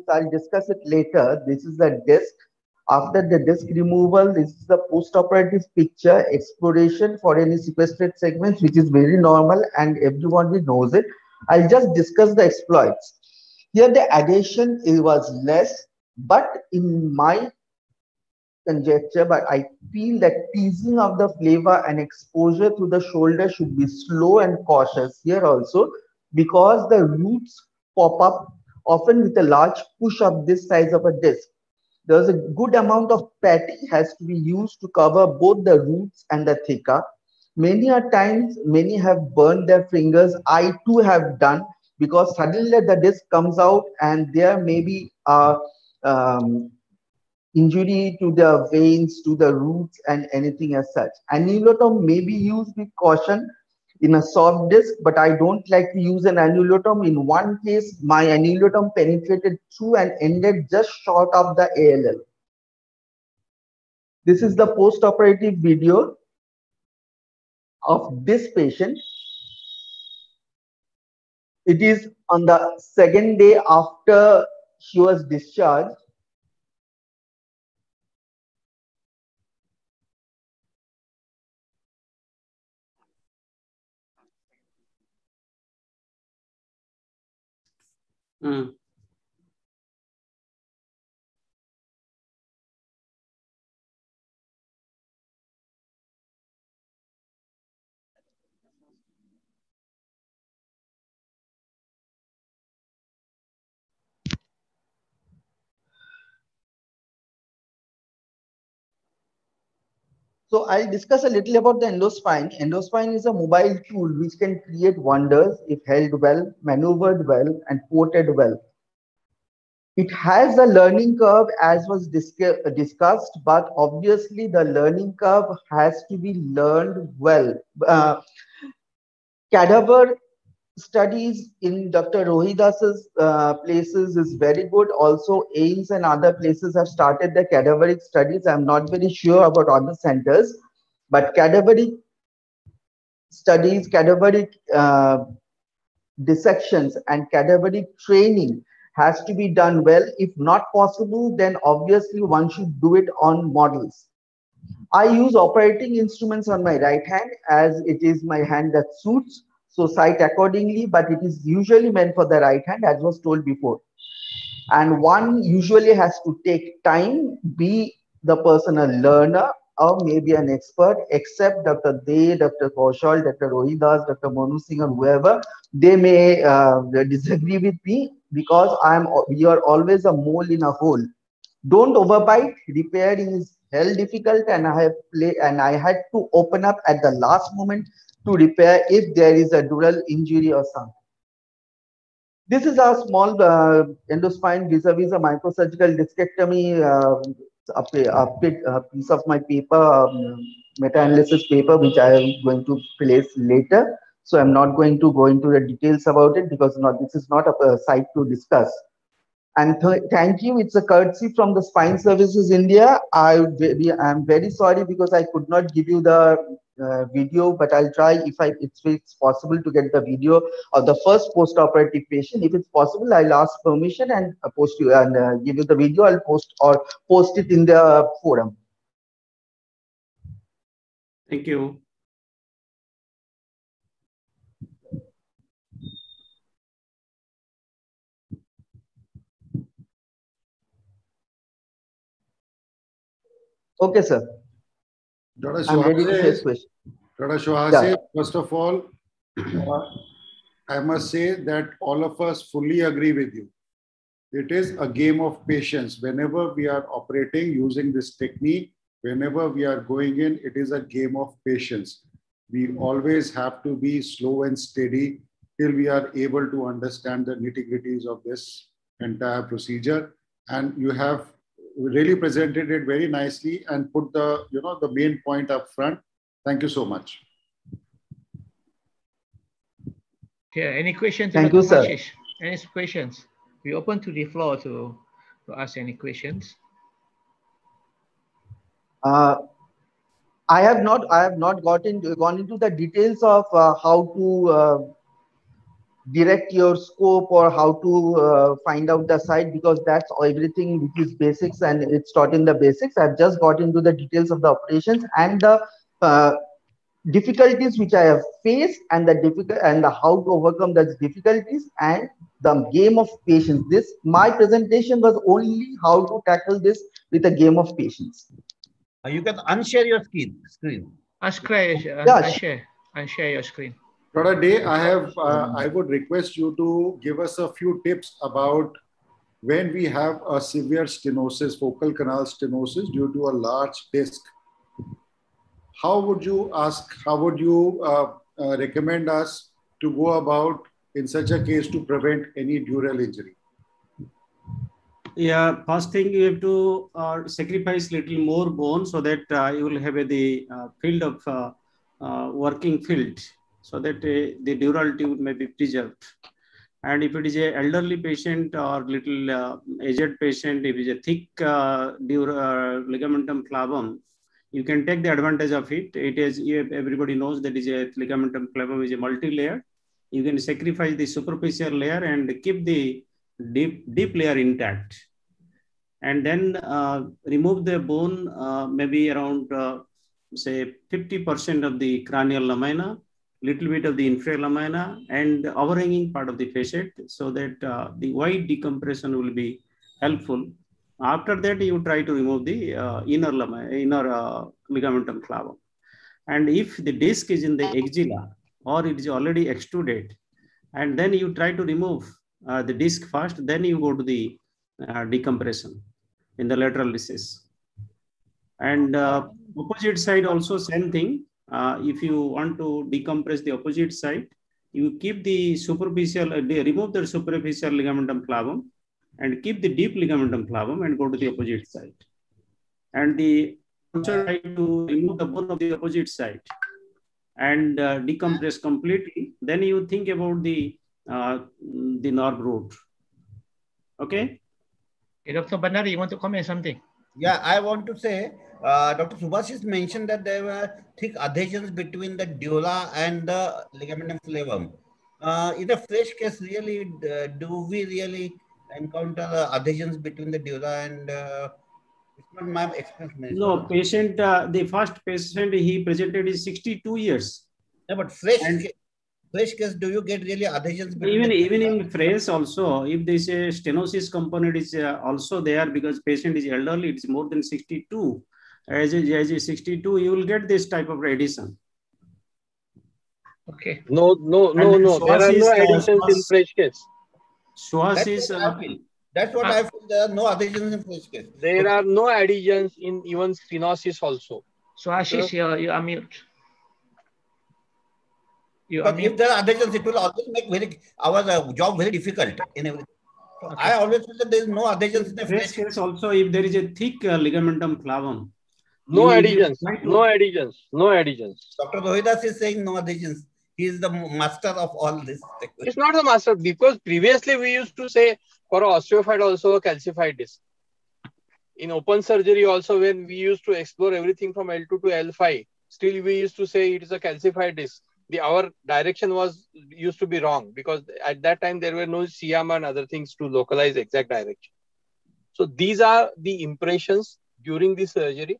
I'll discuss it later. This is the disc. After the disc removal, this is the post-operative picture exploration for any sequestered segments, which is very normal and everyone knows it. I'll just discuss the exploits. Here the adhesion it was less, but in my conjecture, but I feel that teasing of the flavum and exposure to the shoulder should be slow and cautious here also, because the roots pop up often with a large push of this size of a disc there's a good amount of patty has to be used to cover both the roots and the theca. Many a times, many have burned their fingers. I too have done because suddenly the disc comes out and there may be a um, injury to the veins, to the roots, and anything as such. Annulotome may be used with caution in a soft disc, but I don't like to use an annulotome. In one case, my annulotome penetrated through and ended just short of the ALL. This is the post-operative video of this patient. It is on the second day after she was discharged. Mm. So I'll discuss a little about the endospine. Endospine is a mobile tool which can create wonders if held well, maneuvered well, and ported well. It has a learning curve as was discussed, but obviously the learning curve has to be learned well. Uh, cadaver studies in Dr. Rohidas's uh, places is very good. Also, AIIMS and other places have started the cadaveric studies. I'm not very sure about other centers, but cadaveric studies, cadaveric uh, dissections, and cadaveric training has to be done well. If not possible, then obviously one should do it on models. I use operating instruments on my right hand as it is my hand that suits. So sight accordingly, but it is usually meant for the right hand as was told before. And one usually has to take time, be the person a learner or maybe an expert, except Dr. Dey, Dr. Kaushal, Dr. Rohidas, Dr. Monu Singh, or whoever, they may uh, disagree with me because I'm we are always a mole in a hole. Don't overbite. Repairing is hell difficult, and I have play and I had to open up at the last moment to repair if there is a dural injury or something. This is a small uh, endospine vis-a-vis a microsurgical discectomy, uh, a, a, piece of my paper, um, meta-analysis paper, which I am going to place later. So I'm not going to go into the details about it because not, this is not a, a site to discuss. And th thank you. It's a courtesy from the Spine Services India. I am very sorry because I could not give you the uh, video, but I'll try if I if it's possible to get the video of the first post-operative patient. If it's possible, I'll ask permission and uh, post you and uh, give you the video. I'll post or post it in the forum. Thank you. Okay, sir. Dr. I'm ready take question. Dr. Shuhase, yeah. first of all, uh, I must say that all of us fully agree with you. It is a game of patience. Whenever we are operating using this technique, whenever we are going in, it is a game of patience. We always have to be slow and steady till we are able to understand the nitty gritties of this entire procedure. And you have really presented it very nicely and put the you know the main point up front. Thank you so much. Yeah any questions thank you sir. Any questions? We open to the floor to to ask any questions. Uh, i have not i have not gotten gone into the details of uh, how to uh, direct your scope or how to uh, find out the site because that's everything which is basics and it's taught in the basics. I've just got into the details of the operations and the uh, difficulties which I have faced and the difficult and the how to overcome those difficulties and the game of patience. This my presentation was only how to tackle this with a game of patience. Uh, you can unshare your screen. Screen. Unshare, uh, yeah, unshare, unshare your screen. Dr. Dey, I have, uh, I would request you to give us a few tips about when we have a severe stenosis, focal canal stenosis due to a large disc. How would you ask, how would you uh, uh, recommend us to go about in such a case to prevent any dural injury? Yeah, first thing you have to uh, sacrifice little more bone so that uh, you will have a, the uh, field of uh, working field so that uh, the durability may be preserved. And if it is a elderly patient or little uh, aged patient, if it is a thick uh, ligamentum flavum, you can take the advantage of it. It is everybody knows that is a ligamentum flavum is a multi-layer. You can sacrifice the superficial layer and keep the deep deep layer intact, and then uh, remove the bone uh, maybe around uh, say 50% of the cranial lamina little bit of the inferior lamina and overhanging part of the facet so that uh, the wide decompression will be helpful. After that, you try to remove the uh, inner, lamina, inner uh, ligamentum flavum. And if the disc is in the axilla or it is already extruded, and then you try to remove uh, the disc first, then you go to the uh, decompression in the lateral recess. And uh, opposite side also same thing uh, if you want to decompress the opposite side, you keep the superficial, uh, remove the superficial ligamentum flavum and keep the deep ligamentum flavum and go to the opposite side. And the also try to remove the bone of the opposite side and uh, decompress completely. Then you think about the uh, the nerve root. Okay. Hey, Dr. Bhandari, you want to comment something? Yeah, I want to say uh, Dr. Subhasis mentioned that there were thick adhesions between the dura and the ligamentum flavum. Uh, in a fresh case, really, uh, do we really encounter adhesions between the dura and uh, it's not my experience. No, patient, uh, the first patient he presented is 62 years. Yeah, but fresh, and, fresh case, do you get really adhesions? Even even in fresh also, if this uh, stenosis component is uh, also there because patient is elderly, it's more than 62 as a, as a 62, you will get this type of addition. Okay. No, no, no, no. There are no additions in fresh case. Schwarz is. Uh, that's what I feel. There are no additions in fresh case. There are no additions in even stenosis also. So Ashish, you're, you're mute. You But unmute. if there are additions, it will always make very our uh, job very difficult in everything. So I always feel that there is no adhesions in the Fresh case also, if there is a thick uh, ligamentum flavum, No adhesions. No adhesions. No adhesions. Dr. Rohidas is saying no adhesions. He is the master of all this. It's not the master because previously we used to say for osteophyte also a calcified disc. In open surgery also when we used to explore everything from L2 to L5, still we used to say it is a calcified disc. The our direction was used to be wrong because at that time there were no CM and other things to localize exact direction. So these are the impressions during the surgery.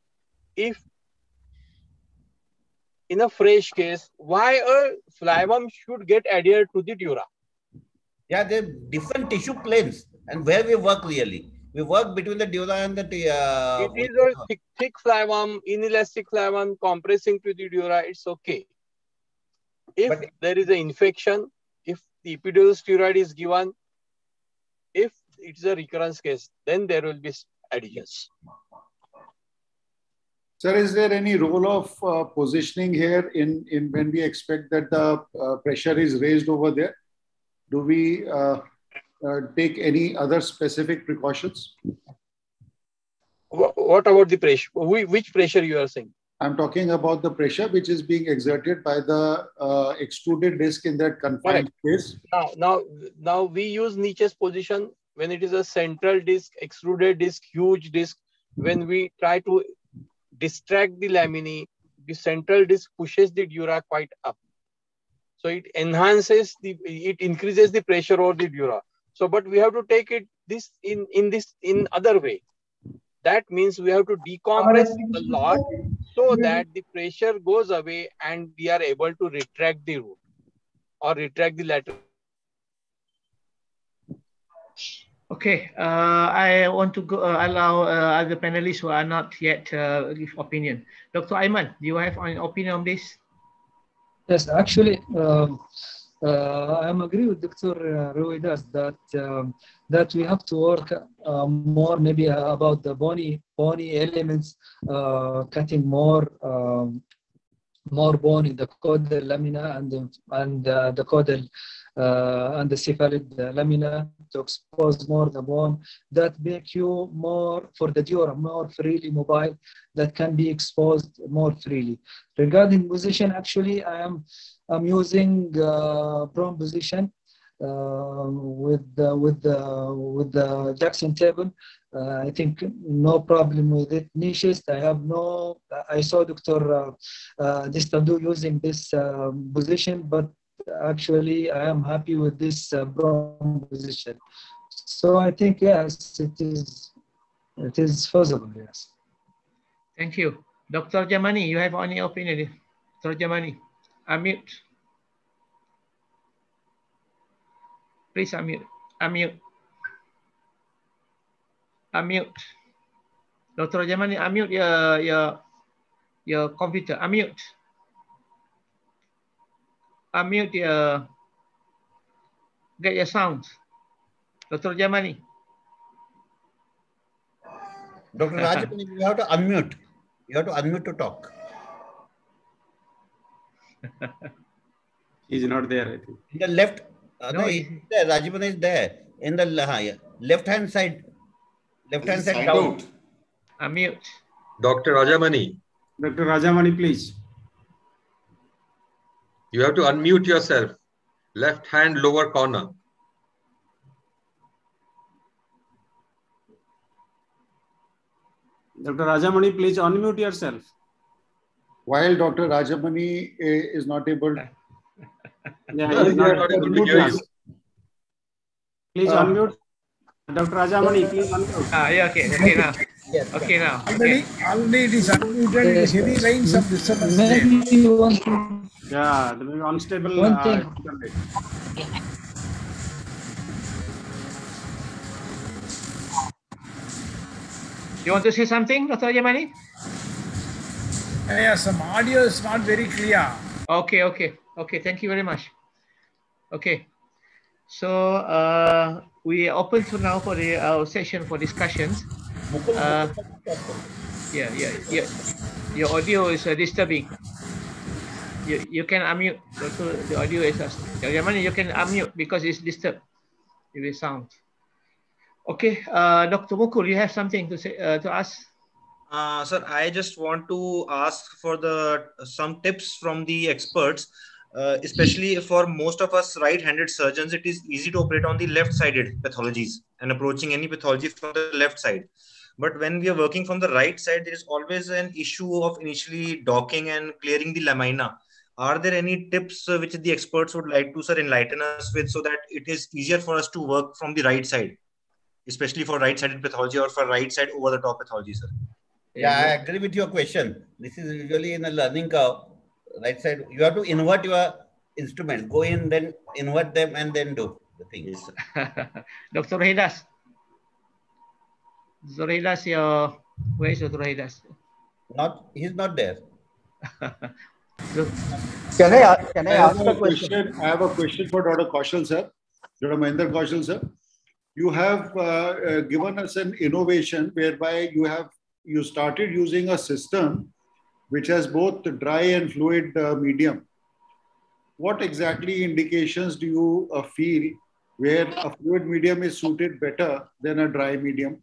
If in a fresh case, why a flavum should get adhered to the dura? Yeah, they're different tissue planes and where we work really. We work between the dura and the uh, it is a thick, thick flavum, inelastic flavum compressing to the dura, it's okay. If there is an infection, if the epidural steroid is given, if it's a recurrence case, then there will be adhesions. Sir, is there any role of uh, positioning here in, in when we expect that the uh, pressure is raised over there? Do we uh, uh, take any other specific precautions? What about the pressure? Whi- Which pressure you are saying? I'm talking about the pressure which is being exerted by the uh, extruded disc in that confined space. Now, now, now we use knee-chest position when it is a central disc, extruded disc, huge disc. When we try to distract the laminae, the central disc pushes the dura quite up. So it enhances the, it increases the pressure over the dura. So, but we have to take it this in in this in other way. That means we have to decompress a lot so that the pressure goes away and we are able to retract the root or retract the lateral. Okay, uh, I want to go, uh, allow uh, other panelists who are not yet uh, give opinion. Dr. Ayman, do you have an opinion on this? Yes, actually, um, uh, agree with Dr. Rohidas that um, that we have to work uh, more maybe about the bony bony elements, uh, cutting more um, more bone in the caudal lamina and the, and uh, the caudal uh, and the cephalad lamina to expose more the bone that make you more for the dura more freely mobile that can be exposed more freely regarding position actually i am i'm using uh, prone position uh, with the, with the with the Jackson table. Uh, I think no problem with it. Knee-chest, I have no. I saw Dr. Uh, uh, using this uh, position, but actually I am happy with this uh, prone position. So I think yes, it is it is feasible. Yes. Thank you. Dr. Jamani, you have any opinion? Dr. Jamani, unmute. Please unmute. Unmute. Unmute. Dr. Jamani, unmute your, your, your computer. Unmute. Unmute your, get your sound. Dr. Jamani. Dr. Rajamani, you have to unmute. You have to unmute to talk. He's not there, I think. In the left, uh, No, no, he- he's there. Rajamani is there. In the uh, left hand side, left hand side down. Unmute. Dr. Rajamani, Dr. Rajamani, please. You have to unmute yourself. Left hand lower corner. Dr. Rajamani, please unmute yourself. While Dr. Rajamani eh, is not able to. Yeah, No, he's not not able to hear you. Please Uh, unmute. Dr. Rajamani, please unmute. Ah, yeah, okay, okay now. Okay now. Already, already it is unmuted. It is heavy rains of disturbance there. Maybe one thing. Yeah, the unstable. One uh, thing. internet. You want to say something, Dr. Jamani? Yeah, some audio is not very clear. Okay, okay, okay. Thank you very much. Okay, so uh, we are open to now for the our session for discussions. Uh, yeah, yeah, yeah. Your audio is uh, disturbing. You, you can unmute. Also, the audio is Yamani, you can unmute because it's disturbed. It will sound. Okay, uh, Dr. Mukul, you have something to say uh, to ask? Uh, sir, I just want to ask for the some tips from the experts, uh, especially for most of us right-handed surgeons. It is easy to operate on the left-sided pathologies and approaching any pathology from the left side. But when we are working from the right side, there is always an issue of initially docking and clearing the lamina. Are there any tips uh, which the experts would like to, sir, enlighten us with so that it is easier for us to work from the right side, especially for right-sided pathology or for right-side over-the-top pathology, sir? Yeah, I agree with your question. This is usually in a learning curve, right side. You have to invert your instrument. Go in, then invert them, and then do the thing. Yes, Dr. Rohidas. Rohidas, your where is Dr. Rohidas? Not, he's not there. Can I can I, I ask a a question? question? I have a question for Dr. Kaushal, sir. Dr. Mahendra Kaushal, sir. You have uh, uh, given us an innovation whereby you have you started using a system which has both dry and fluid uh, medium. What exactly indications do you uh, feel where a fluid medium is suited better than a dry medium?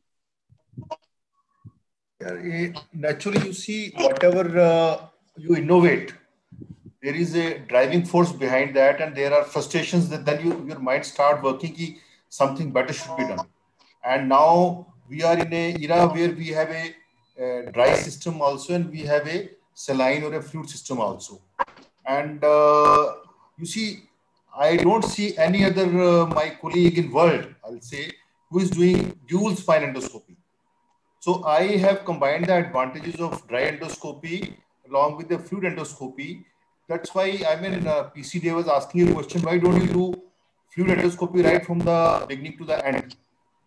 Eh, naturally you see whatever uh, you innovate there is a driving force behind that and there are frustrations that then you, your mind start working ki something better should be done. And now we are in a era where we have a, uh dry system also and we have a saline or a fluid system also. And uh, you see i don't see any other uh, my colleague in world i'll say who is doing dual spine endoscopy so I have combined the advantages of dry endoscopy along with the fluid endoscopy. That's why I mean, uh, PC was asking a question: Why don't you do fluid endoscopy right from the beginning to the end?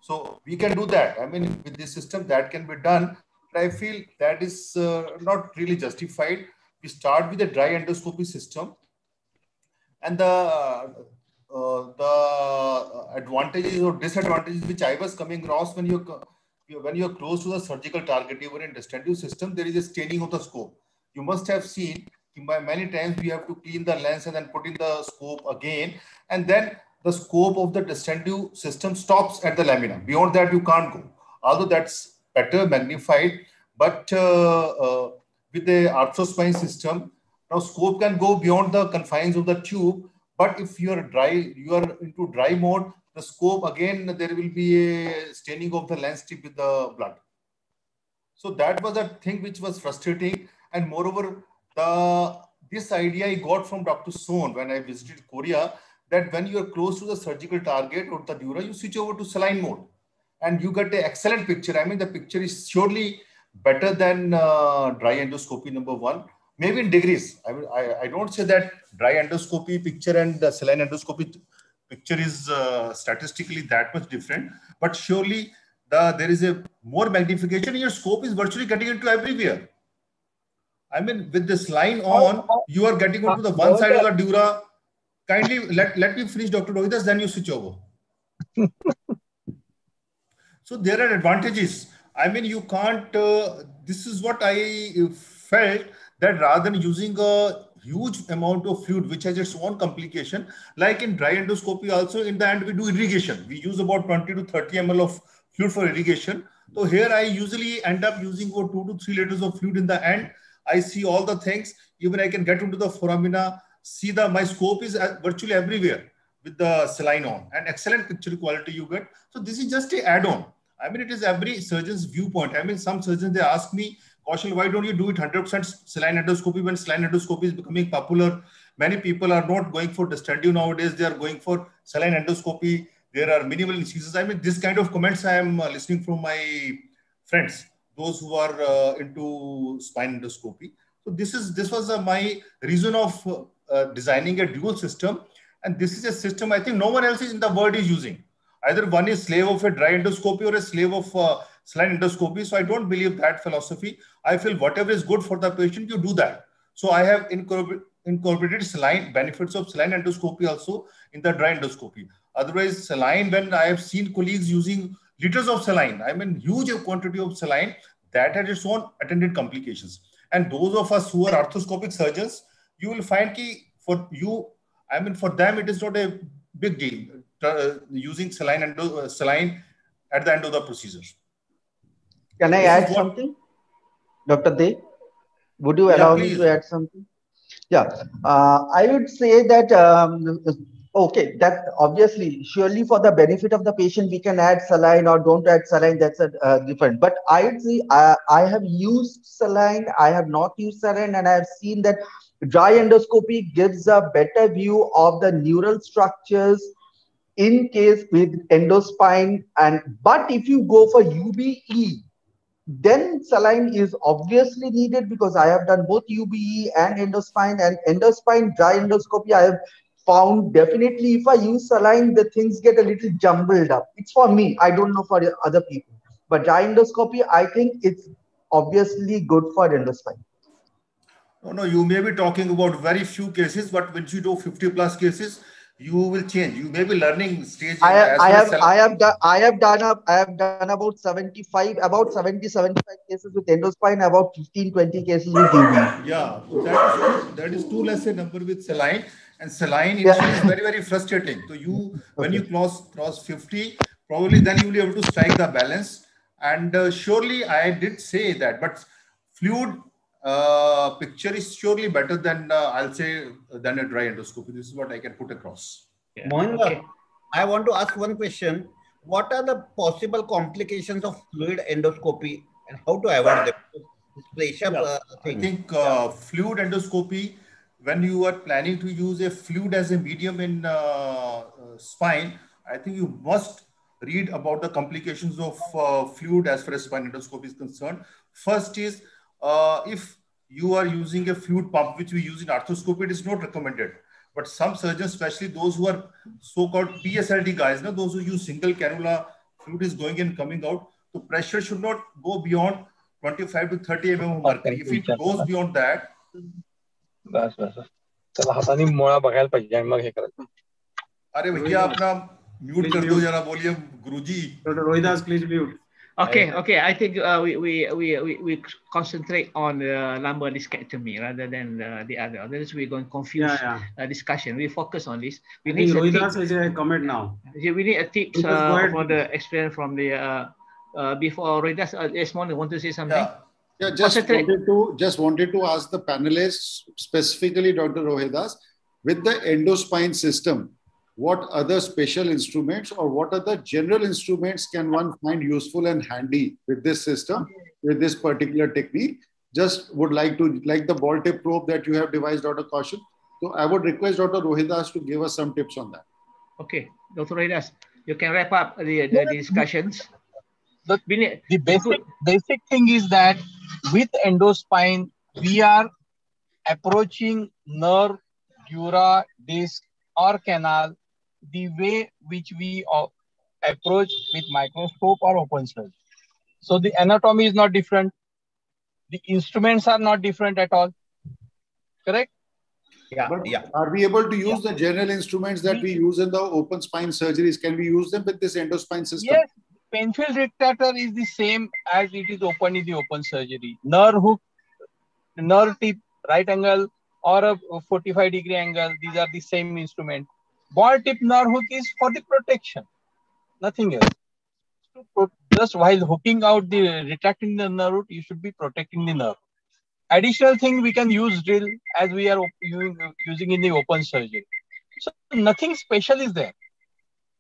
So we can do that. I mean, with this system, that can be done. But I feel that is uh, not really justified. We start with the dry endoscopy system, and the uh, the advantages or disadvantages which I was coming across when you when you're close to the surgical target, even in Destandau system, there is a staining of the scope. You must have seen by many times we have to clean the lens and then put in the scope again. And then the scope of the Destandau system stops at the lamina. Beyond that, you can't go. Although that's better magnified, but uh, uh, with the arthrospine system, now scope can go beyond the confines of the tube. But if you are dry, you are into dry mode, the scope again there will be a staining of the lens tip with the blood. So that was a thing which was frustrating. And moreover the this idea i got from dr Sohn when i visited korea that when you are close to the surgical target or the dura you switch over to saline mode. And you get an excellent picture. I mean the picture is surely better than uh, dry endoscopy number one. Maybe in degrees. I, I, I don't say that dry endoscopy picture and the saline endoscopy picture is uh, statistically that much different, but surely the, there is a more magnification. Your scope is virtually getting into everywhere. I mean, with this line on, you are getting onto the one side of the dura. Kindly let, let me finish, Dr. Rohidas, then you switch over. so there are advantages. I mean, you can't, uh, this is what I felt that rather than using a huge amount of fluid which has its own complication. Like in dry endoscopy also in the end we do irrigation. We use about 20 to 30 ml of fluid for irrigation. So here i usually end up using about 2 to 3 liters of fluid in the end. I see all the things. Even i can get into the foramina see the my scope is uh, virtually everywhere with the saline on. And excellent picture quality you get. So this is just a add-on. I mean it is every surgeon's viewpoint. I mean some surgeons they ask me Kaushal, why don't you do it 100% saline endoscopy when saline endoscopy is becoming popular? Many people are not going for Destandau nowadays. They are going for saline endoscopy. There are minimal incisions. I mean, this kind of comments I am uh, listening from my friends, those who are uh, into spine endoscopy. So this is this was uh, my reason of uh, designing a dual system. And this is a system I think no one else in the world is using. Either one is slave of a dry endoscopy or a slave of uh, saline endoscopy. So I don't believe that philosophy. I feel whatever is good for the patient, you do that. So I have incorporated saline benefits of saline endoscopy also in the dry endoscopy. Otherwise, saline, when I have seen colleagues using liters of saline, I mean huge quantity of saline, that has its own attendant complications. And those of us who are arthroscopic surgeons, you will find key for you, I mean, for them, it is not a big deal uh, using saline and uh, saline at the end of the procedure. Can I add something? Dr. Dey, would you Yeah, allow me to add something? Yeah, uh, I would say that, um, okay, that obviously, surely for the benefit of the patient, we can add saline or don't add saline, that's a uh, different. But I would say I, I have used saline, I have not used saline, and I have seen that dry endoscopy gives a better view of the neural structures in case with endospine and but if you go for UBE then saline is obviously needed because I have done both UBE and endospine and endospine dry endoscopy. I have found definitely if I use saline, the things get a little jumbled up. It's for me. I don't know for other people. But dry endoscopy, I think it's obviously good for endospine. No, no, you may be talking about very few cases, but when you do 50 plus cases, you will change. You may be learning stage. I have, I have, I have done, I have done up, I have done about 75, about 70, 75 cases with endospine, about 15, 20 cases with UBE. Yeah, that is, that is too less a number with saline, and saline initially is very very frustrating. So you when you cross cross fifty, probably then you will be able to strike the balance. And uh, surely I did say that, but fluid uh, picture is surely better than uh, I'll say than a dry endoscopy. This is what I can put across. Mohinder, I want to ask one question. What are the possible complications of fluid endoscopy and how to avoid them? This pressure uh, I think uh, fluid endoscopy, when you are planning to use a fluid as a medium in uh, uh, spine, I think you must read about the complications of uh, fluid as far as spine endoscopy is concerned. First is uh, if you are using a fluid pump, which we use in arthroscopy, it is not recommended. But some surgeons, especially those who are so-called PSLD guys, no, those who use single cannula, fluid is going in, coming out. The pressure should not go beyond 25 to 30 mm of mercury. If it goes beyond that, बस बस बस. चला हाताने मुळा बघायला पाहिजे आणि मग हे करायचं अरे भैया अपना म्यूट कर दो जरा बोलिए गुरुजी Dr. Rohidas, please mute. Okay, okay. I think uh, we, we, we, we, we concentrate on the lumbar discectomy rather than the, the other. Otherwise, we're going to confuse Yeah, Uh, discussion. We focus on this. We I need think a Rohidas tip- has a comment now. Yeah, we need a tips uh, for the experience from the uh, uh, before Rohidas. Uh, yes, Mon, want to say something? Yeah, just Concentrate. wanted to just wanted to ask the panelists, specifically Dr. Rohidas, with the endospine system, what other special instruments or what other general instruments can one find useful and handy with this system, with this particular technique? Just would like to like the ball tip probe that you have devised, Dr. Kaushal. So I would request Dr. Rohidas to give us some tips on that. Okay, Dr. Rohidas, you can wrap up the, the, the discussions. The, the basic basic thing is that with endospine we are approaching nerve, dura, disc, or canal the way which we uh, approach with microscope or open surgery. So the anatomy is not different. The instruments are not different at all. Correct? Yeah, But yeah. are we able to use the general instruments that we use in the open spine surgeries? Can we use them with this endospine system? Yes, Penfield retractor is the same as it is open in the open surgery. Nerve hook, nerve tip, right angle, or a 45 degree angle, these are the same instrument. Ball tip nerve hook is for the protection, nothing else. Just while hooking out the retracting the nerve root, you should be protecting the nerve. Additional thing we can use drill as we are using in the open surgery. So nothing special is there.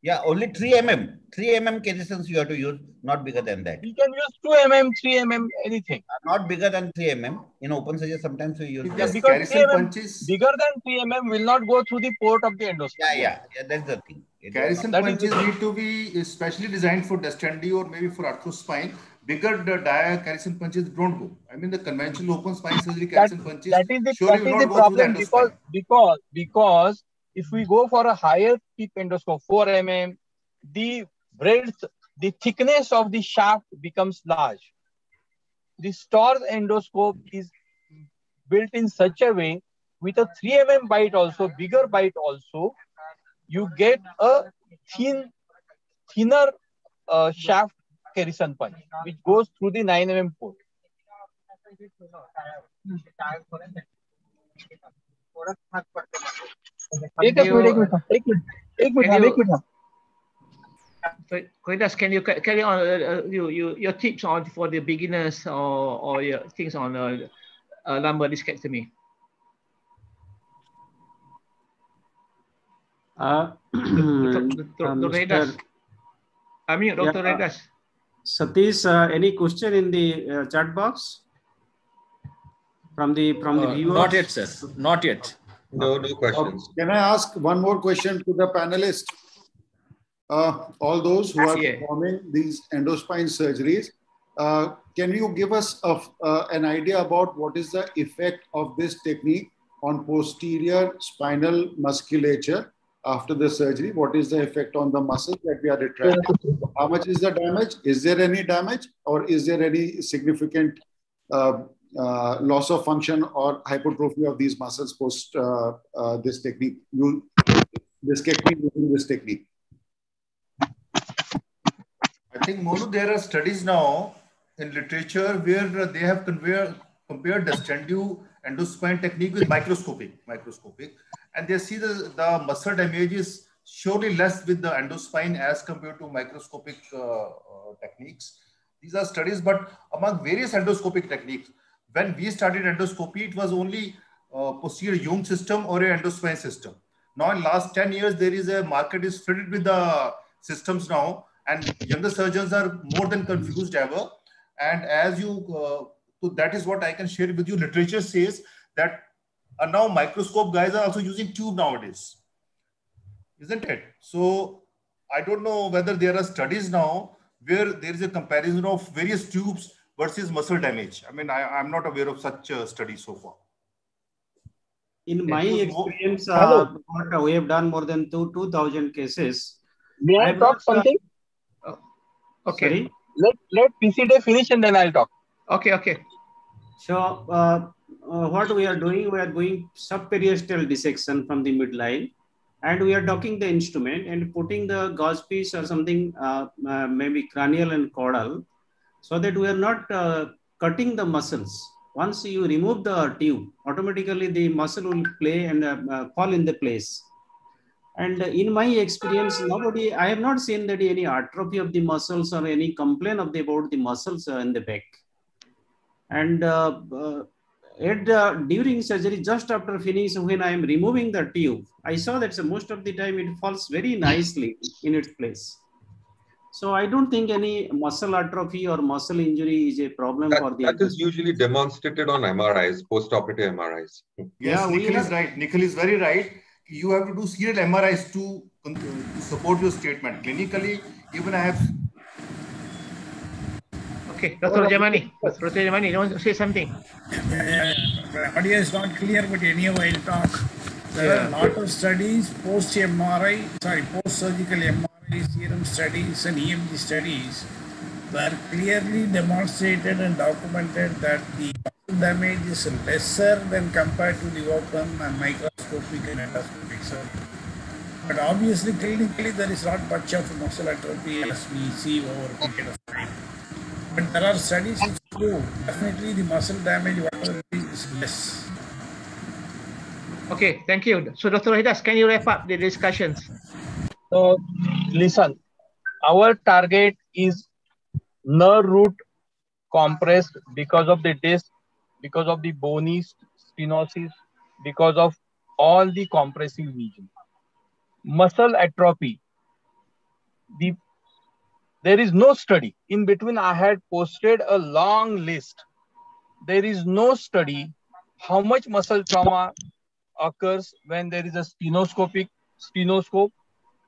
Yeah, only 3 mm. 3 mm Kerrisons you have to use, not bigger than that. You can use 2 mm, 3 mm, anything. Not bigger than 3 mm. In open surgery, sometimes we use. Yeah, less. because 3 mm, bigger than 3 mm will not go through the port of the endoscope. Yeah, yeah, yeah. That's the thing. It- Kerrison That is punches need to be specially designed for Destandau or maybe for arthrospine. Bigger the dia Kerrison punches don't go. I mean the conventional open spine surgery That, Kerrison punches that is the, surely that the not go through the problem because, because, because if we go for a higher tip endoscope, 4 mm, the breadth, the thickness of the shaft becomes large. The Storz endoscope is built in such a way with a 3 mm bite also, bigger bite also, you get a thin, thinner uh, shaft Kerrison punch, which goes through the 9 mm port. एक minute can you carry on uh, uh, you, you, your tips on for the beginners or, or your things on uh, uh, lumbar discectomy? Uh, Dr. Dr. Rohidas. I mean, Dr. Yeah. Uh, Rohidas. Satish, uh, any question in the uh, chat box from the from the uh, viewers? Not yet, sir. Not yet. No, no questions. Can I ask one more question to the panelists? Uh, all those who are performing these endospine surgeries, uh, can you give us a, uh, an idea about what is the effect of this technique on posterior spinal musculature after the surgery? What is the effect on the muscles that we are retracting? How much is the damage? Is there any damage or is there any significant uh, uh, loss of function or hypertrophy of these muscles post uh, uh, this technique? You, this technique using this technique. I think Monu, there are studies now in literature where they have compared compared Destandau endospine technique with microscopic, microscopic, and they see the, the muscle damage is surely less with the endospine as compared to microscopic uh, uh, techniques. These are studies, but among various endoscopic techniques, when we started endoscopy, it was only uh, posterior Jung system or a endospine system. Now, in last 10 years, there is a market is filled with the systems now, and younger surgeons are more than confused ever. And as you, uh, so that is what I can share with you. Literature says that uh, now microscope guys are also using tube nowadays, isn't it? So I don't know whether there are studies now where there is a comparison of various tubes versus muscle damage. I mean, I, I'm not aware of such a study so far. In my It was more- experience, uh, what we have done more than two two thousand cases. May I I've talk not, uh, something? Okay. Sorry? Let let PC Dey finish and then I'll talk. Okay, okay. So uh, uh, what we are doing, we are doing subperiosteal dissection from the midline, and we are docking the instrument and putting the gauze piece or something, uh, uh, maybe cranial and caudal, so that we are not uh, cutting the muscles. Once you remove the tube, automatically the muscle will play and uh, uh, fall in the place. And in my experience, nobody, I have not seen that any atrophy of the muscles or any complaint of the, about the muscles uh, in the back. And uh, at uh, during surgery, just after finish, when I am removing the tube, I saw that so most of the time it falls very nicely in its place. So I don't think any muscle atrophy or muscle injury is a problem That, for the. that is usually demonstrated on MRIs, post-operative MRIs. Yes, Yeah, Nikhil is right. Nikhil is very right. You have to do serial MRIs to, uh, to support your statement. Clinically, even I have Okay, Dr. Jamani. Dr. Jamani, you want to say something? The audio is not clear, but anyhow, I'll talk. There are a lot of studies, post MRI, sorry, post surgical MRI, serum studies, and EMG studies were clearly demonstrated and documented that the muscle damage is lesser than compared to the open and microscopic and endoscopic surgery. But obviously, clinically, there is not much of muscle atrophy as we see over a period of time. But there are studies which prove definitely the muscle damage, whatever it is, is less. Okay, thank you. So, Dr. Hidas, can you wrap up the discussions? So listen, our target is nerve root compressed because of the disc, because of the bony stenosis, because of all the compressive region. Muscle atrophy. The there is no study. In between, I had posted a long list. There is no study how much muscle trauma occurs when there is a stenoscopic stenoscope,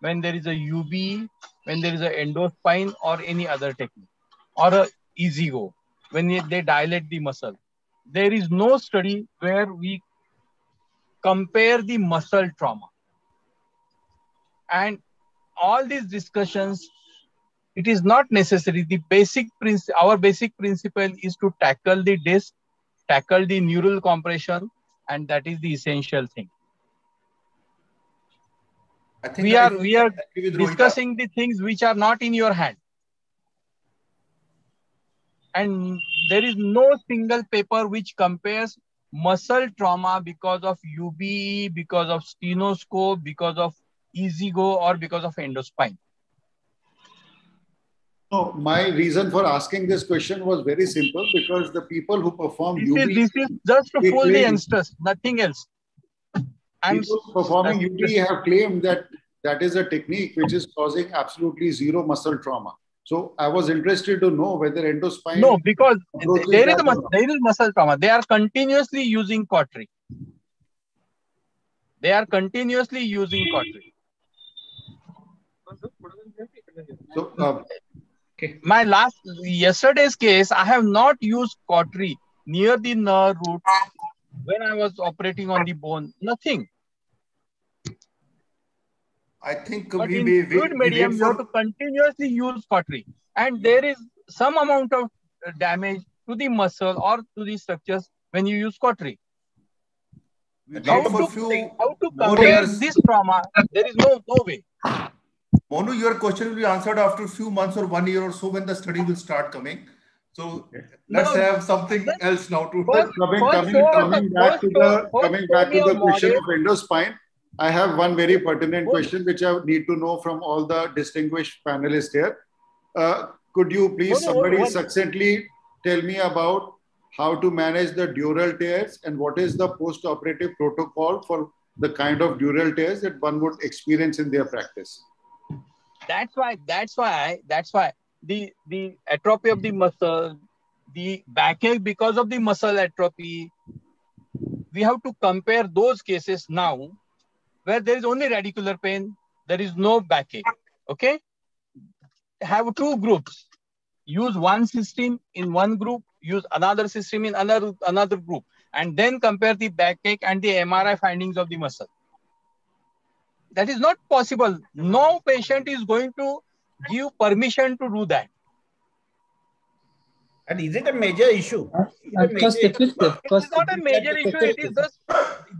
when there is a UB, when there is a endospine or any other technique, or a easy go, when they- they dilate the muscle. There is no study where we compare the muscle trauma. And all these discussions, it is not necessary. The basic principle, our basic principle is to tackle the disc, tackle the neural compression, and that is the essential thing. I think We I are we are agree with Rohita. discussing the things which are not in your hand. And there is no single paper which compares muscle trauma because of UBE, because of stenoscope, because of EasyGo, or because of endospine? No, my reason for asking this question was very simple because the people who perform This UB, is, this is just to they fool the claim- youngsters, nothing else. I'm people performing UB have claimed that that is a technique which is causing absolutely zero muscle trauma. So I was interested to know whether endospine. no because there is that a mus- or not. there is muscle trauma. They are continuously using cautery. They are continuously using cautery. So, uh, My last yesterday's case, I have not used cautery near the nerve root when I was operating on the bone. Nothing. I think But we, in we, we, fluid we medium, wait you have to continuously use cautery, and there is some amount of uh, damage to the muscle or to the structures when you use cautery. How to few how to more compare years. this trauma? There is no no way. Monu, your question will be answered after a few months or one year or so when the study will start coming. So let's No, have something else now to. coming, first coming, show coming back to the coming back to the question of model. endospine, I have one very pertinent question which I need to know from all the distinguished panelists here. Uh, could you please somebody succinctly tell me about how to manage the dural tears and what is the post-operative protocol for the kind of dural tears that one would experience in their practice? That's why. That's why. That's why the the atrophy of the muscle, the backache because of the muscle atrophy. We have to compare those cases now, where there is only radicular pain, there is no backache. Okay, have two groups. Use one system in one group. Use another system in another another group, and then compare the backache and the MRI findings of the muscle that is not possible. No patient is going to give permission to do that. And is it a major issue? Is it a Uh, major first, issue? quick, It first, is not a major issue. It is just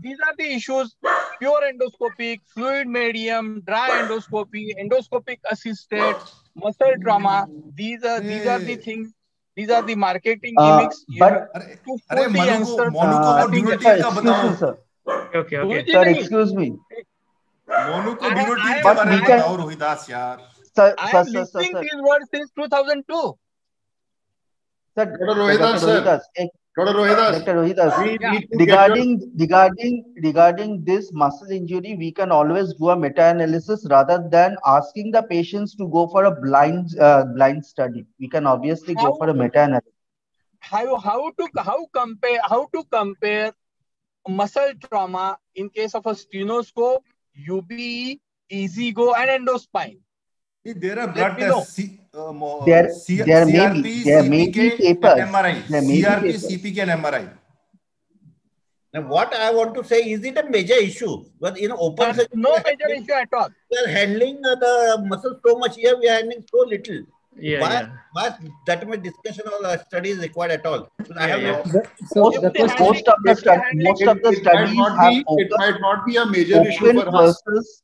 these are the issues: pure endoscopic, fluid medium, dry endoscopy, endoscopic assisted, muscle trauma. These are these are the things. These are the marketing Uh, gimmicks. You but- have to fool अरे the Manu को youngsters. Monu को वो Uh, ड्यूरल sir, team का excuse बताओ me, sir. Okay, okay. Guruji Sir, नहीं. excuse me. Monu को I ड्यूरल am- team I के am- बारे में But we can- बताओ रोहिदास यार Sir, I sir, am sir, sir, listening sir. these words since 2002. Sir, Dr. Rohidas, Dr. sir. Rohidas, eh, Dr. Rohidas, Dr. Rohidas, Yeah. need your regarding regarding regarding this muscle injury, we can always do a meta-analysis rather than asking the patients to go for a blind uh, blind study. We can obviously how, go for a meta-analysis. how how to how compare how to compare muscle trauma in case of a stenoscope, UBE, EasyGo, and endospine. there are blood tests uh, There- C, there may CRP, be- there may be papers. MRI. There may be CRP, papers. CPK, and MRI. Now, what I want to say is it a major issue? But in open There's surgery, no major issue at all. we are handling uh, the muscle so much here, we are handling so little. Yeah, why, yeah. why that much discussion or uh, study is required at all? Because I have yeah. no so Most, the most of the studies, most of the it, might studies not have be, it might not be a major issue open for us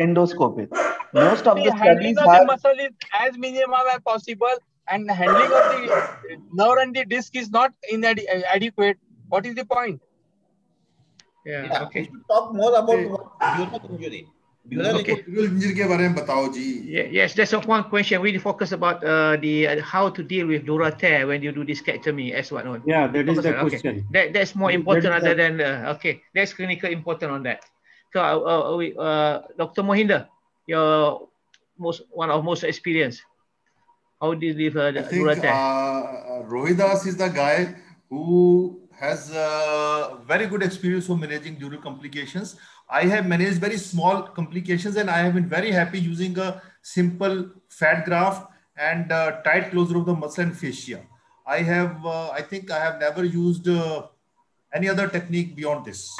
endoscopic. Most of the, the studies of have... the muscle is as minimal as possible, and handling of the nerve and the disc is not inadequate. What is the point? Yeah. yeah okay. Talk more about uh, injury. Okay. Yeah, yes, that's one question. We focus about uh, the uh, how to deal with dura tear when you do this discectomy as what not. Yeah, that is the question. Okay. That, that's more important that other than uh, okay. That's clinical important on that. So, uh, uh, uh, Dr. Mohinder, your most one of most experience. How do you with uh, I think uh, Rohidas is the guy who has uh, very good experience for managing dural complications. I have managed very small complications and I have been very happy using a simple fat graft and uh, tight closure of the muscle and fascia. I have, uh, I think I have never used uh, any other technique beyond this.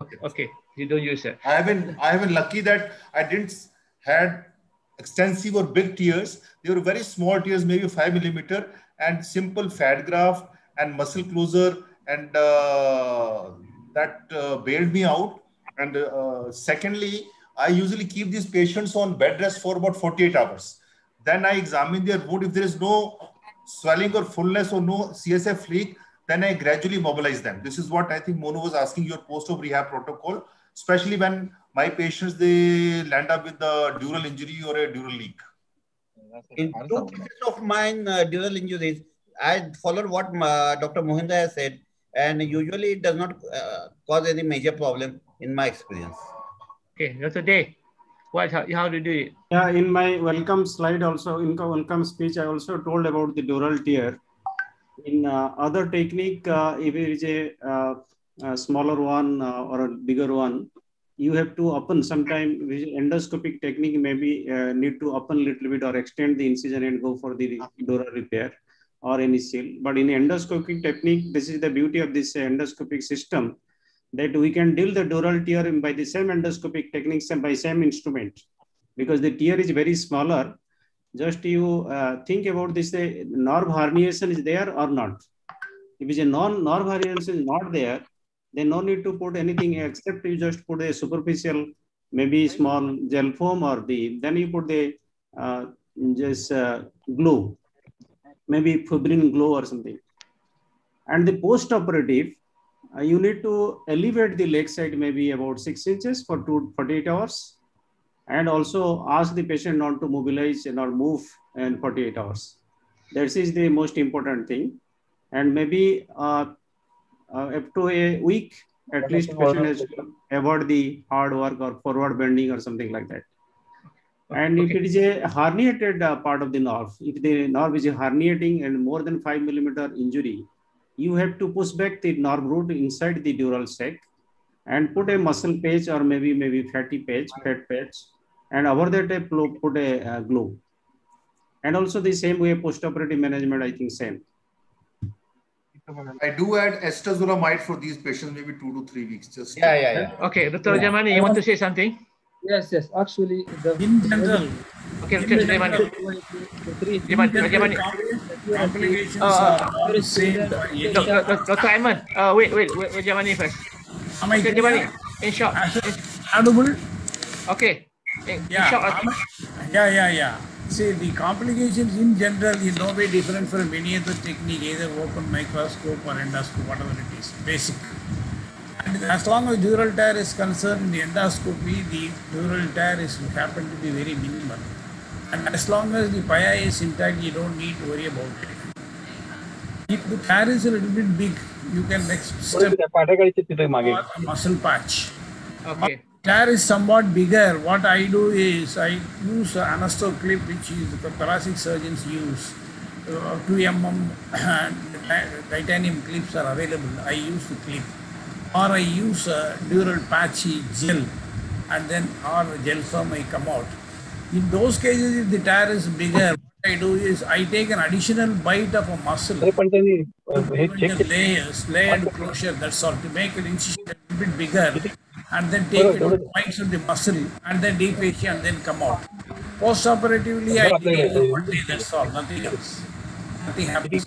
Okay, okay. You don't use it. I have been I have been lucky that I didn't had extensive or big tears. They were very small tears, maybe five millimeter, and simple fat graft and muscle closure, and uh, that uh, bailed me out. And uh, secondly, I usually keep these patients on bed rest for about 48 hours. Then I examine their wound. If there is no swelling or fullness or no CSF leak, then I gradually mobilize them. This is what I think Monu was asking your post-op rehab protocol, especially when my patients they land up with the dural injury or a dural leak. In two cases of mine, uh, dural injuries, I followed what uh, Dr. Mohinder has said, and usually it does not uh, cause any major problem in my experience. Okay, Dr. Dey, what how, how do you do it? Yeah, in my welcome slide also, in welcome speech, I also told about the dural tear. In uh, other technique, uh, if it is a, uh, a smaller one uh, or a bigger one, you have to open sometime endoscopic technique maybe uh, need to open little bit or extend the incision and go for the dural repair or any seal. But in endoscopic technique, this is the beauty of this endoscopic system that we can deal the dural tear by the same endoscopic techniques and by same instrument because the tear is very smaller. Just you uh, think about this, the nerve herniation is there or not. If it's a non-nerve herniation is not there, then no need to put anything except you just put a superficial, maybe small gel foam or the, then you put the uh, just uh, glue, maybe fibrin glue or something. And the post-operative, uh, you need to elevate the leg side maybe about six inches for two, 48 hours and also ask the patient not to mobilize and or move in 48 hours. This is the most important thing. And maybe uh, up to a week, at least patient has to avoid the hard work or forward bending or something like that. And if it is a herniated uh, part of the nerve, if the nerve is herniating and more than five millimeter injury, you have to push back the nerve root inside the dural sac and put a muscle patch or maybe maybe fatty patch, fat patch, and over that I put a uh, glue. And also the same way post-operative management, I think same. I do add acetazolamide for these patients, maybe two to three weeks. Just yeah, yeah, yeah. Okay, Dr. Jamani, you want to say something? Yes, yes. Actually, the in general, Okay, okay, Jamani. Jamani, Jamani. complications Uh, are the same. Dr. Dr. Ayman, uh, wait, wait, wait, wait, Jamani first. Am I Okay. Jamani, in short. Audible? Okay. In, in Yeah, short, I'm- yeah, yeah, yeah. See, the complications in general is no way different from any other technique, either open microscope or endoscope, whatever it is, basic. And as long as dural tear is concerned, in the endoscopy, the dural tear is happen to be very minimal. And as long as the pia is intact, you don't need to worry about it. If the tear is a little bit big, you can next step or a muscle patch. Okay. Tear is somewhat bigger. What I do is I use an AnastoClip, which is the thoracic surgeons use. Uh, 2 mm titanium clips are available. I use the clip. Or I use a dural patchy gel and then or gel foam may come out. In those cases, if the tear is bigger, what I do is I take an additional bite of a muscle, the layers, layered closure, that's all, to make an incision a little bit bigger and then take it points of the muscle and then deep fascia and then come out. Post-operatively, I take one day, that's all, nothing else. Nothing happens.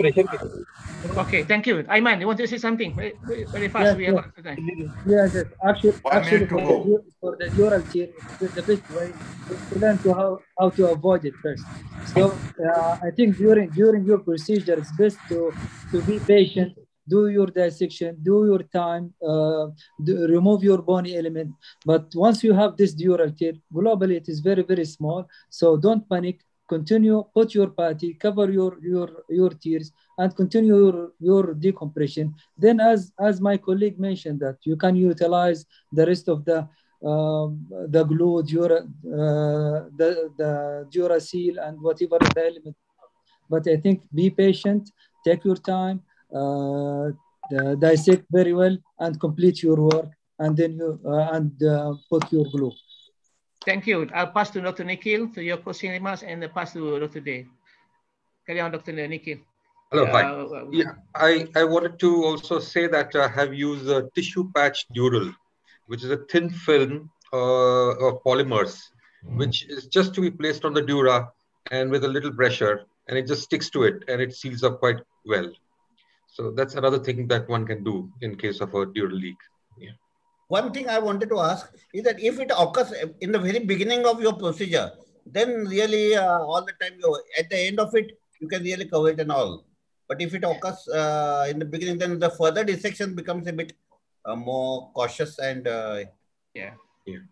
Okay, thank you. Ayman, you want to say something? Very, very, very fast. Yes, we have yes. lots of time. Yes, yes. Actually, One actually to for, the, go. for the dural tear, the, the best way is to learn to how, how to avoid it first. So uh, I think during during your procedure, it's best to to be patient. Do your dissection, do your time, uh, do, remove your bony element. But once you have this dural tear, globally it is very very small. So don't panic. Continue, put your patty, cover your your your tears, and continue your, your decompression. Then, as as my colleague mentioned, that you can utilize the rest of the um, the glue, dura, uh, the the seal, and whatever the element. But I think be patient, take your time, dissect very well, and complete your work, and then you uh, and uh, put your glue. Thank you. I'll pass to Dr. Nikhil to your closing remarks and then pass to Dr. Dey. Carry on, Dr. Nikhil. Hello, hi. Uh, Yeah, I, I wanted to also say that I have used a tissue patch dural, which is a thin film uh, of polymers, which is just to be placed on the dura and with a little pressure, and it just sticks to it and it seals up quite well. So that's another thing that one can do in case of a dural leak. Yeah. One thing I wanted to ask is that if it occurs in the very beginning of your procedure, then really uh, all the time you at the end of it you can really cover it and all. But if it occurs uh, in the beginning, then the further dissection becomes a bit uh, more cautious and uh, yeah. yeah.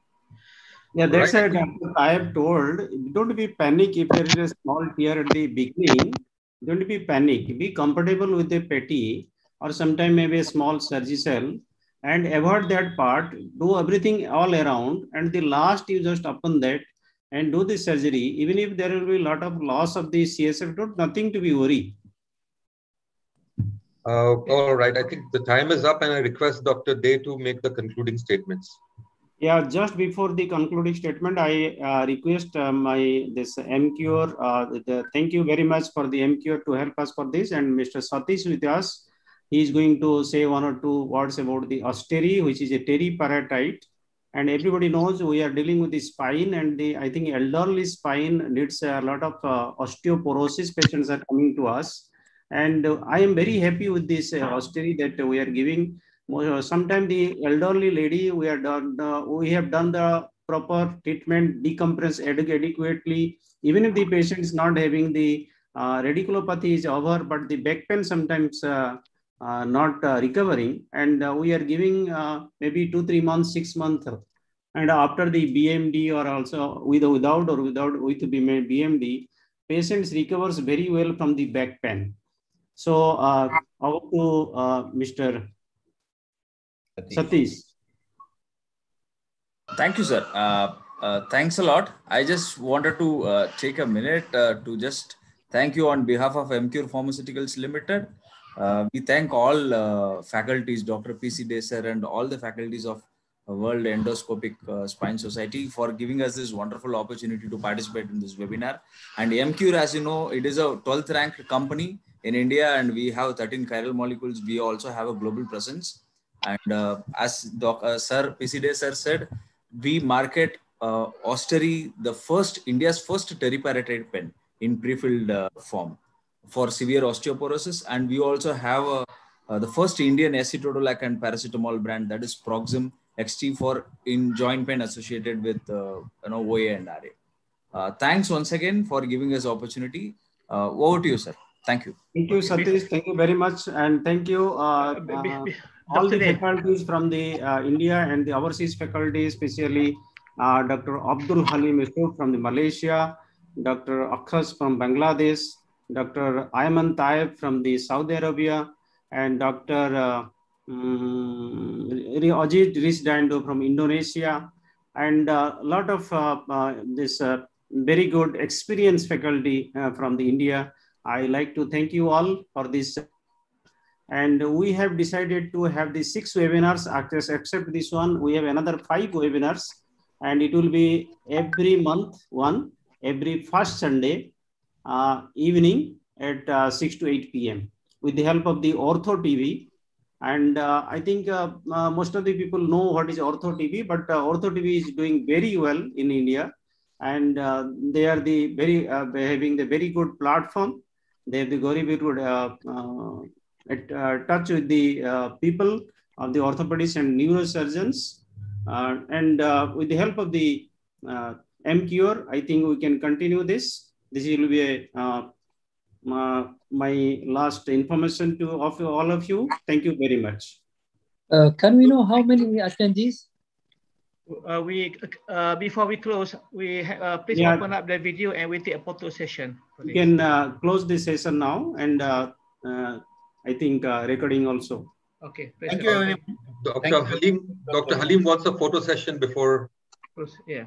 Yeah, that's Right. why I have told, don't be panic if there is a small tear at the beginning. Don't be panic. Be comfortable with the patty or sometime maybe a small surgical and avoid that part. Do everything all around. And the last you just open that and do the surgery. Even if there will be a lot of loss of the CSF, don't nothing to be worried. Uh, all right. I think the time is up, and I request Dr. Dey to make the concluding statements. Yeah, just before the concluding statement, I uh, request uh, my this Emcure. Uh, the, thank you very much for the Emcure to help us for this, and Mr. Satish with us. He is going to say one or two words about the osteri, which is a teriparatide. And everybody knows we are dealing with the spine, and the I think elderly spine needs a lot of uh, osteoporosis. Patients are coming to us, and uh, I am very happy with this uh, osteri that we are giving sometimes the elderly lady we are done uh, we have done the proper treatment decompress adequately. Even if the patient is not having the uh, radiculopathy is over but the back pain sometimes uh, uh, not uh, recovering. And uh, we are giving uh, maybe two three months six months. And after the bmd or also with without or without with bmd patients recovers very well from the back pain. So uh, over to uh, mr Satish. Thank you, sir. Uh, uh, thanks a lot. I just wanted to uh, take a minute uh, to just thank you on behalf of Emcure Pharmaceuticals Limited. Uh, we thank all uh, faculties, Dr. PC Dey sir, and all the faculties of World Endoscopic uh, Spine Society for giving us this wonderful opportunity to participate in this webinar. And Emcure, as you know, it is a 12th ranked company in India, and we have 13 chiral molecules. We also have a global presence. And uh, as Doc, uh, Sir PC Dey sir said, we market uh, Osteri, the first India's first teriparatide pen in prefilled uh, form for severe osteoporosis, and we also have uh, uh, the first Indian acetodolac and paracetamol brand that is Proxym XT for in joint pain associated with uh, you know OA and RA. Uh, thanks once again for giving us opportunity. Uh, over to you, sir. Thank you. Thank you, Satish. Thank you very much, and thank you. Uh, uh, all the faculties from the uh, India and the overseas faculty, especially uh, Dr. Abdul Halim Yusuf from the Malaysia, Dr. Akhas from Bangladesh, Dr. Ayman Tayeb from the Saudi Arabia, and Dr. Uh, um, Ajid Risdianto from Indonesia, and a lot of uh, uh, this uh, very good experienced faculty uh, from the India. I like to thank you all for this and we have decided to have the six webinars. Except this one we have another five webinars. And it will be every month one every first sunday uh, evening at uh, 6 to 8 p.m with the help of the ortho tv and uh, i think uh, uh, most of the people know what is ortho tv but uh, ortho tv is doing very well in india. And they are the very having the very good platform. They have the very good at, uh, touch with the uh, people of the orthopedists and neurosurgeons. Uh, and with the help of the Emcure, I think we can continue this. This will be a, my last information to of all of you. Thank you very much. can we know how many attendees? Uh, we uh, before we close, we uh, please Yeah. open up the video and we take a photo session. for We this. can close this session now, and I think uh, recording also. Okay. Thank you. Dr. Halim, Dr. Halim wants a photo session before Yeah.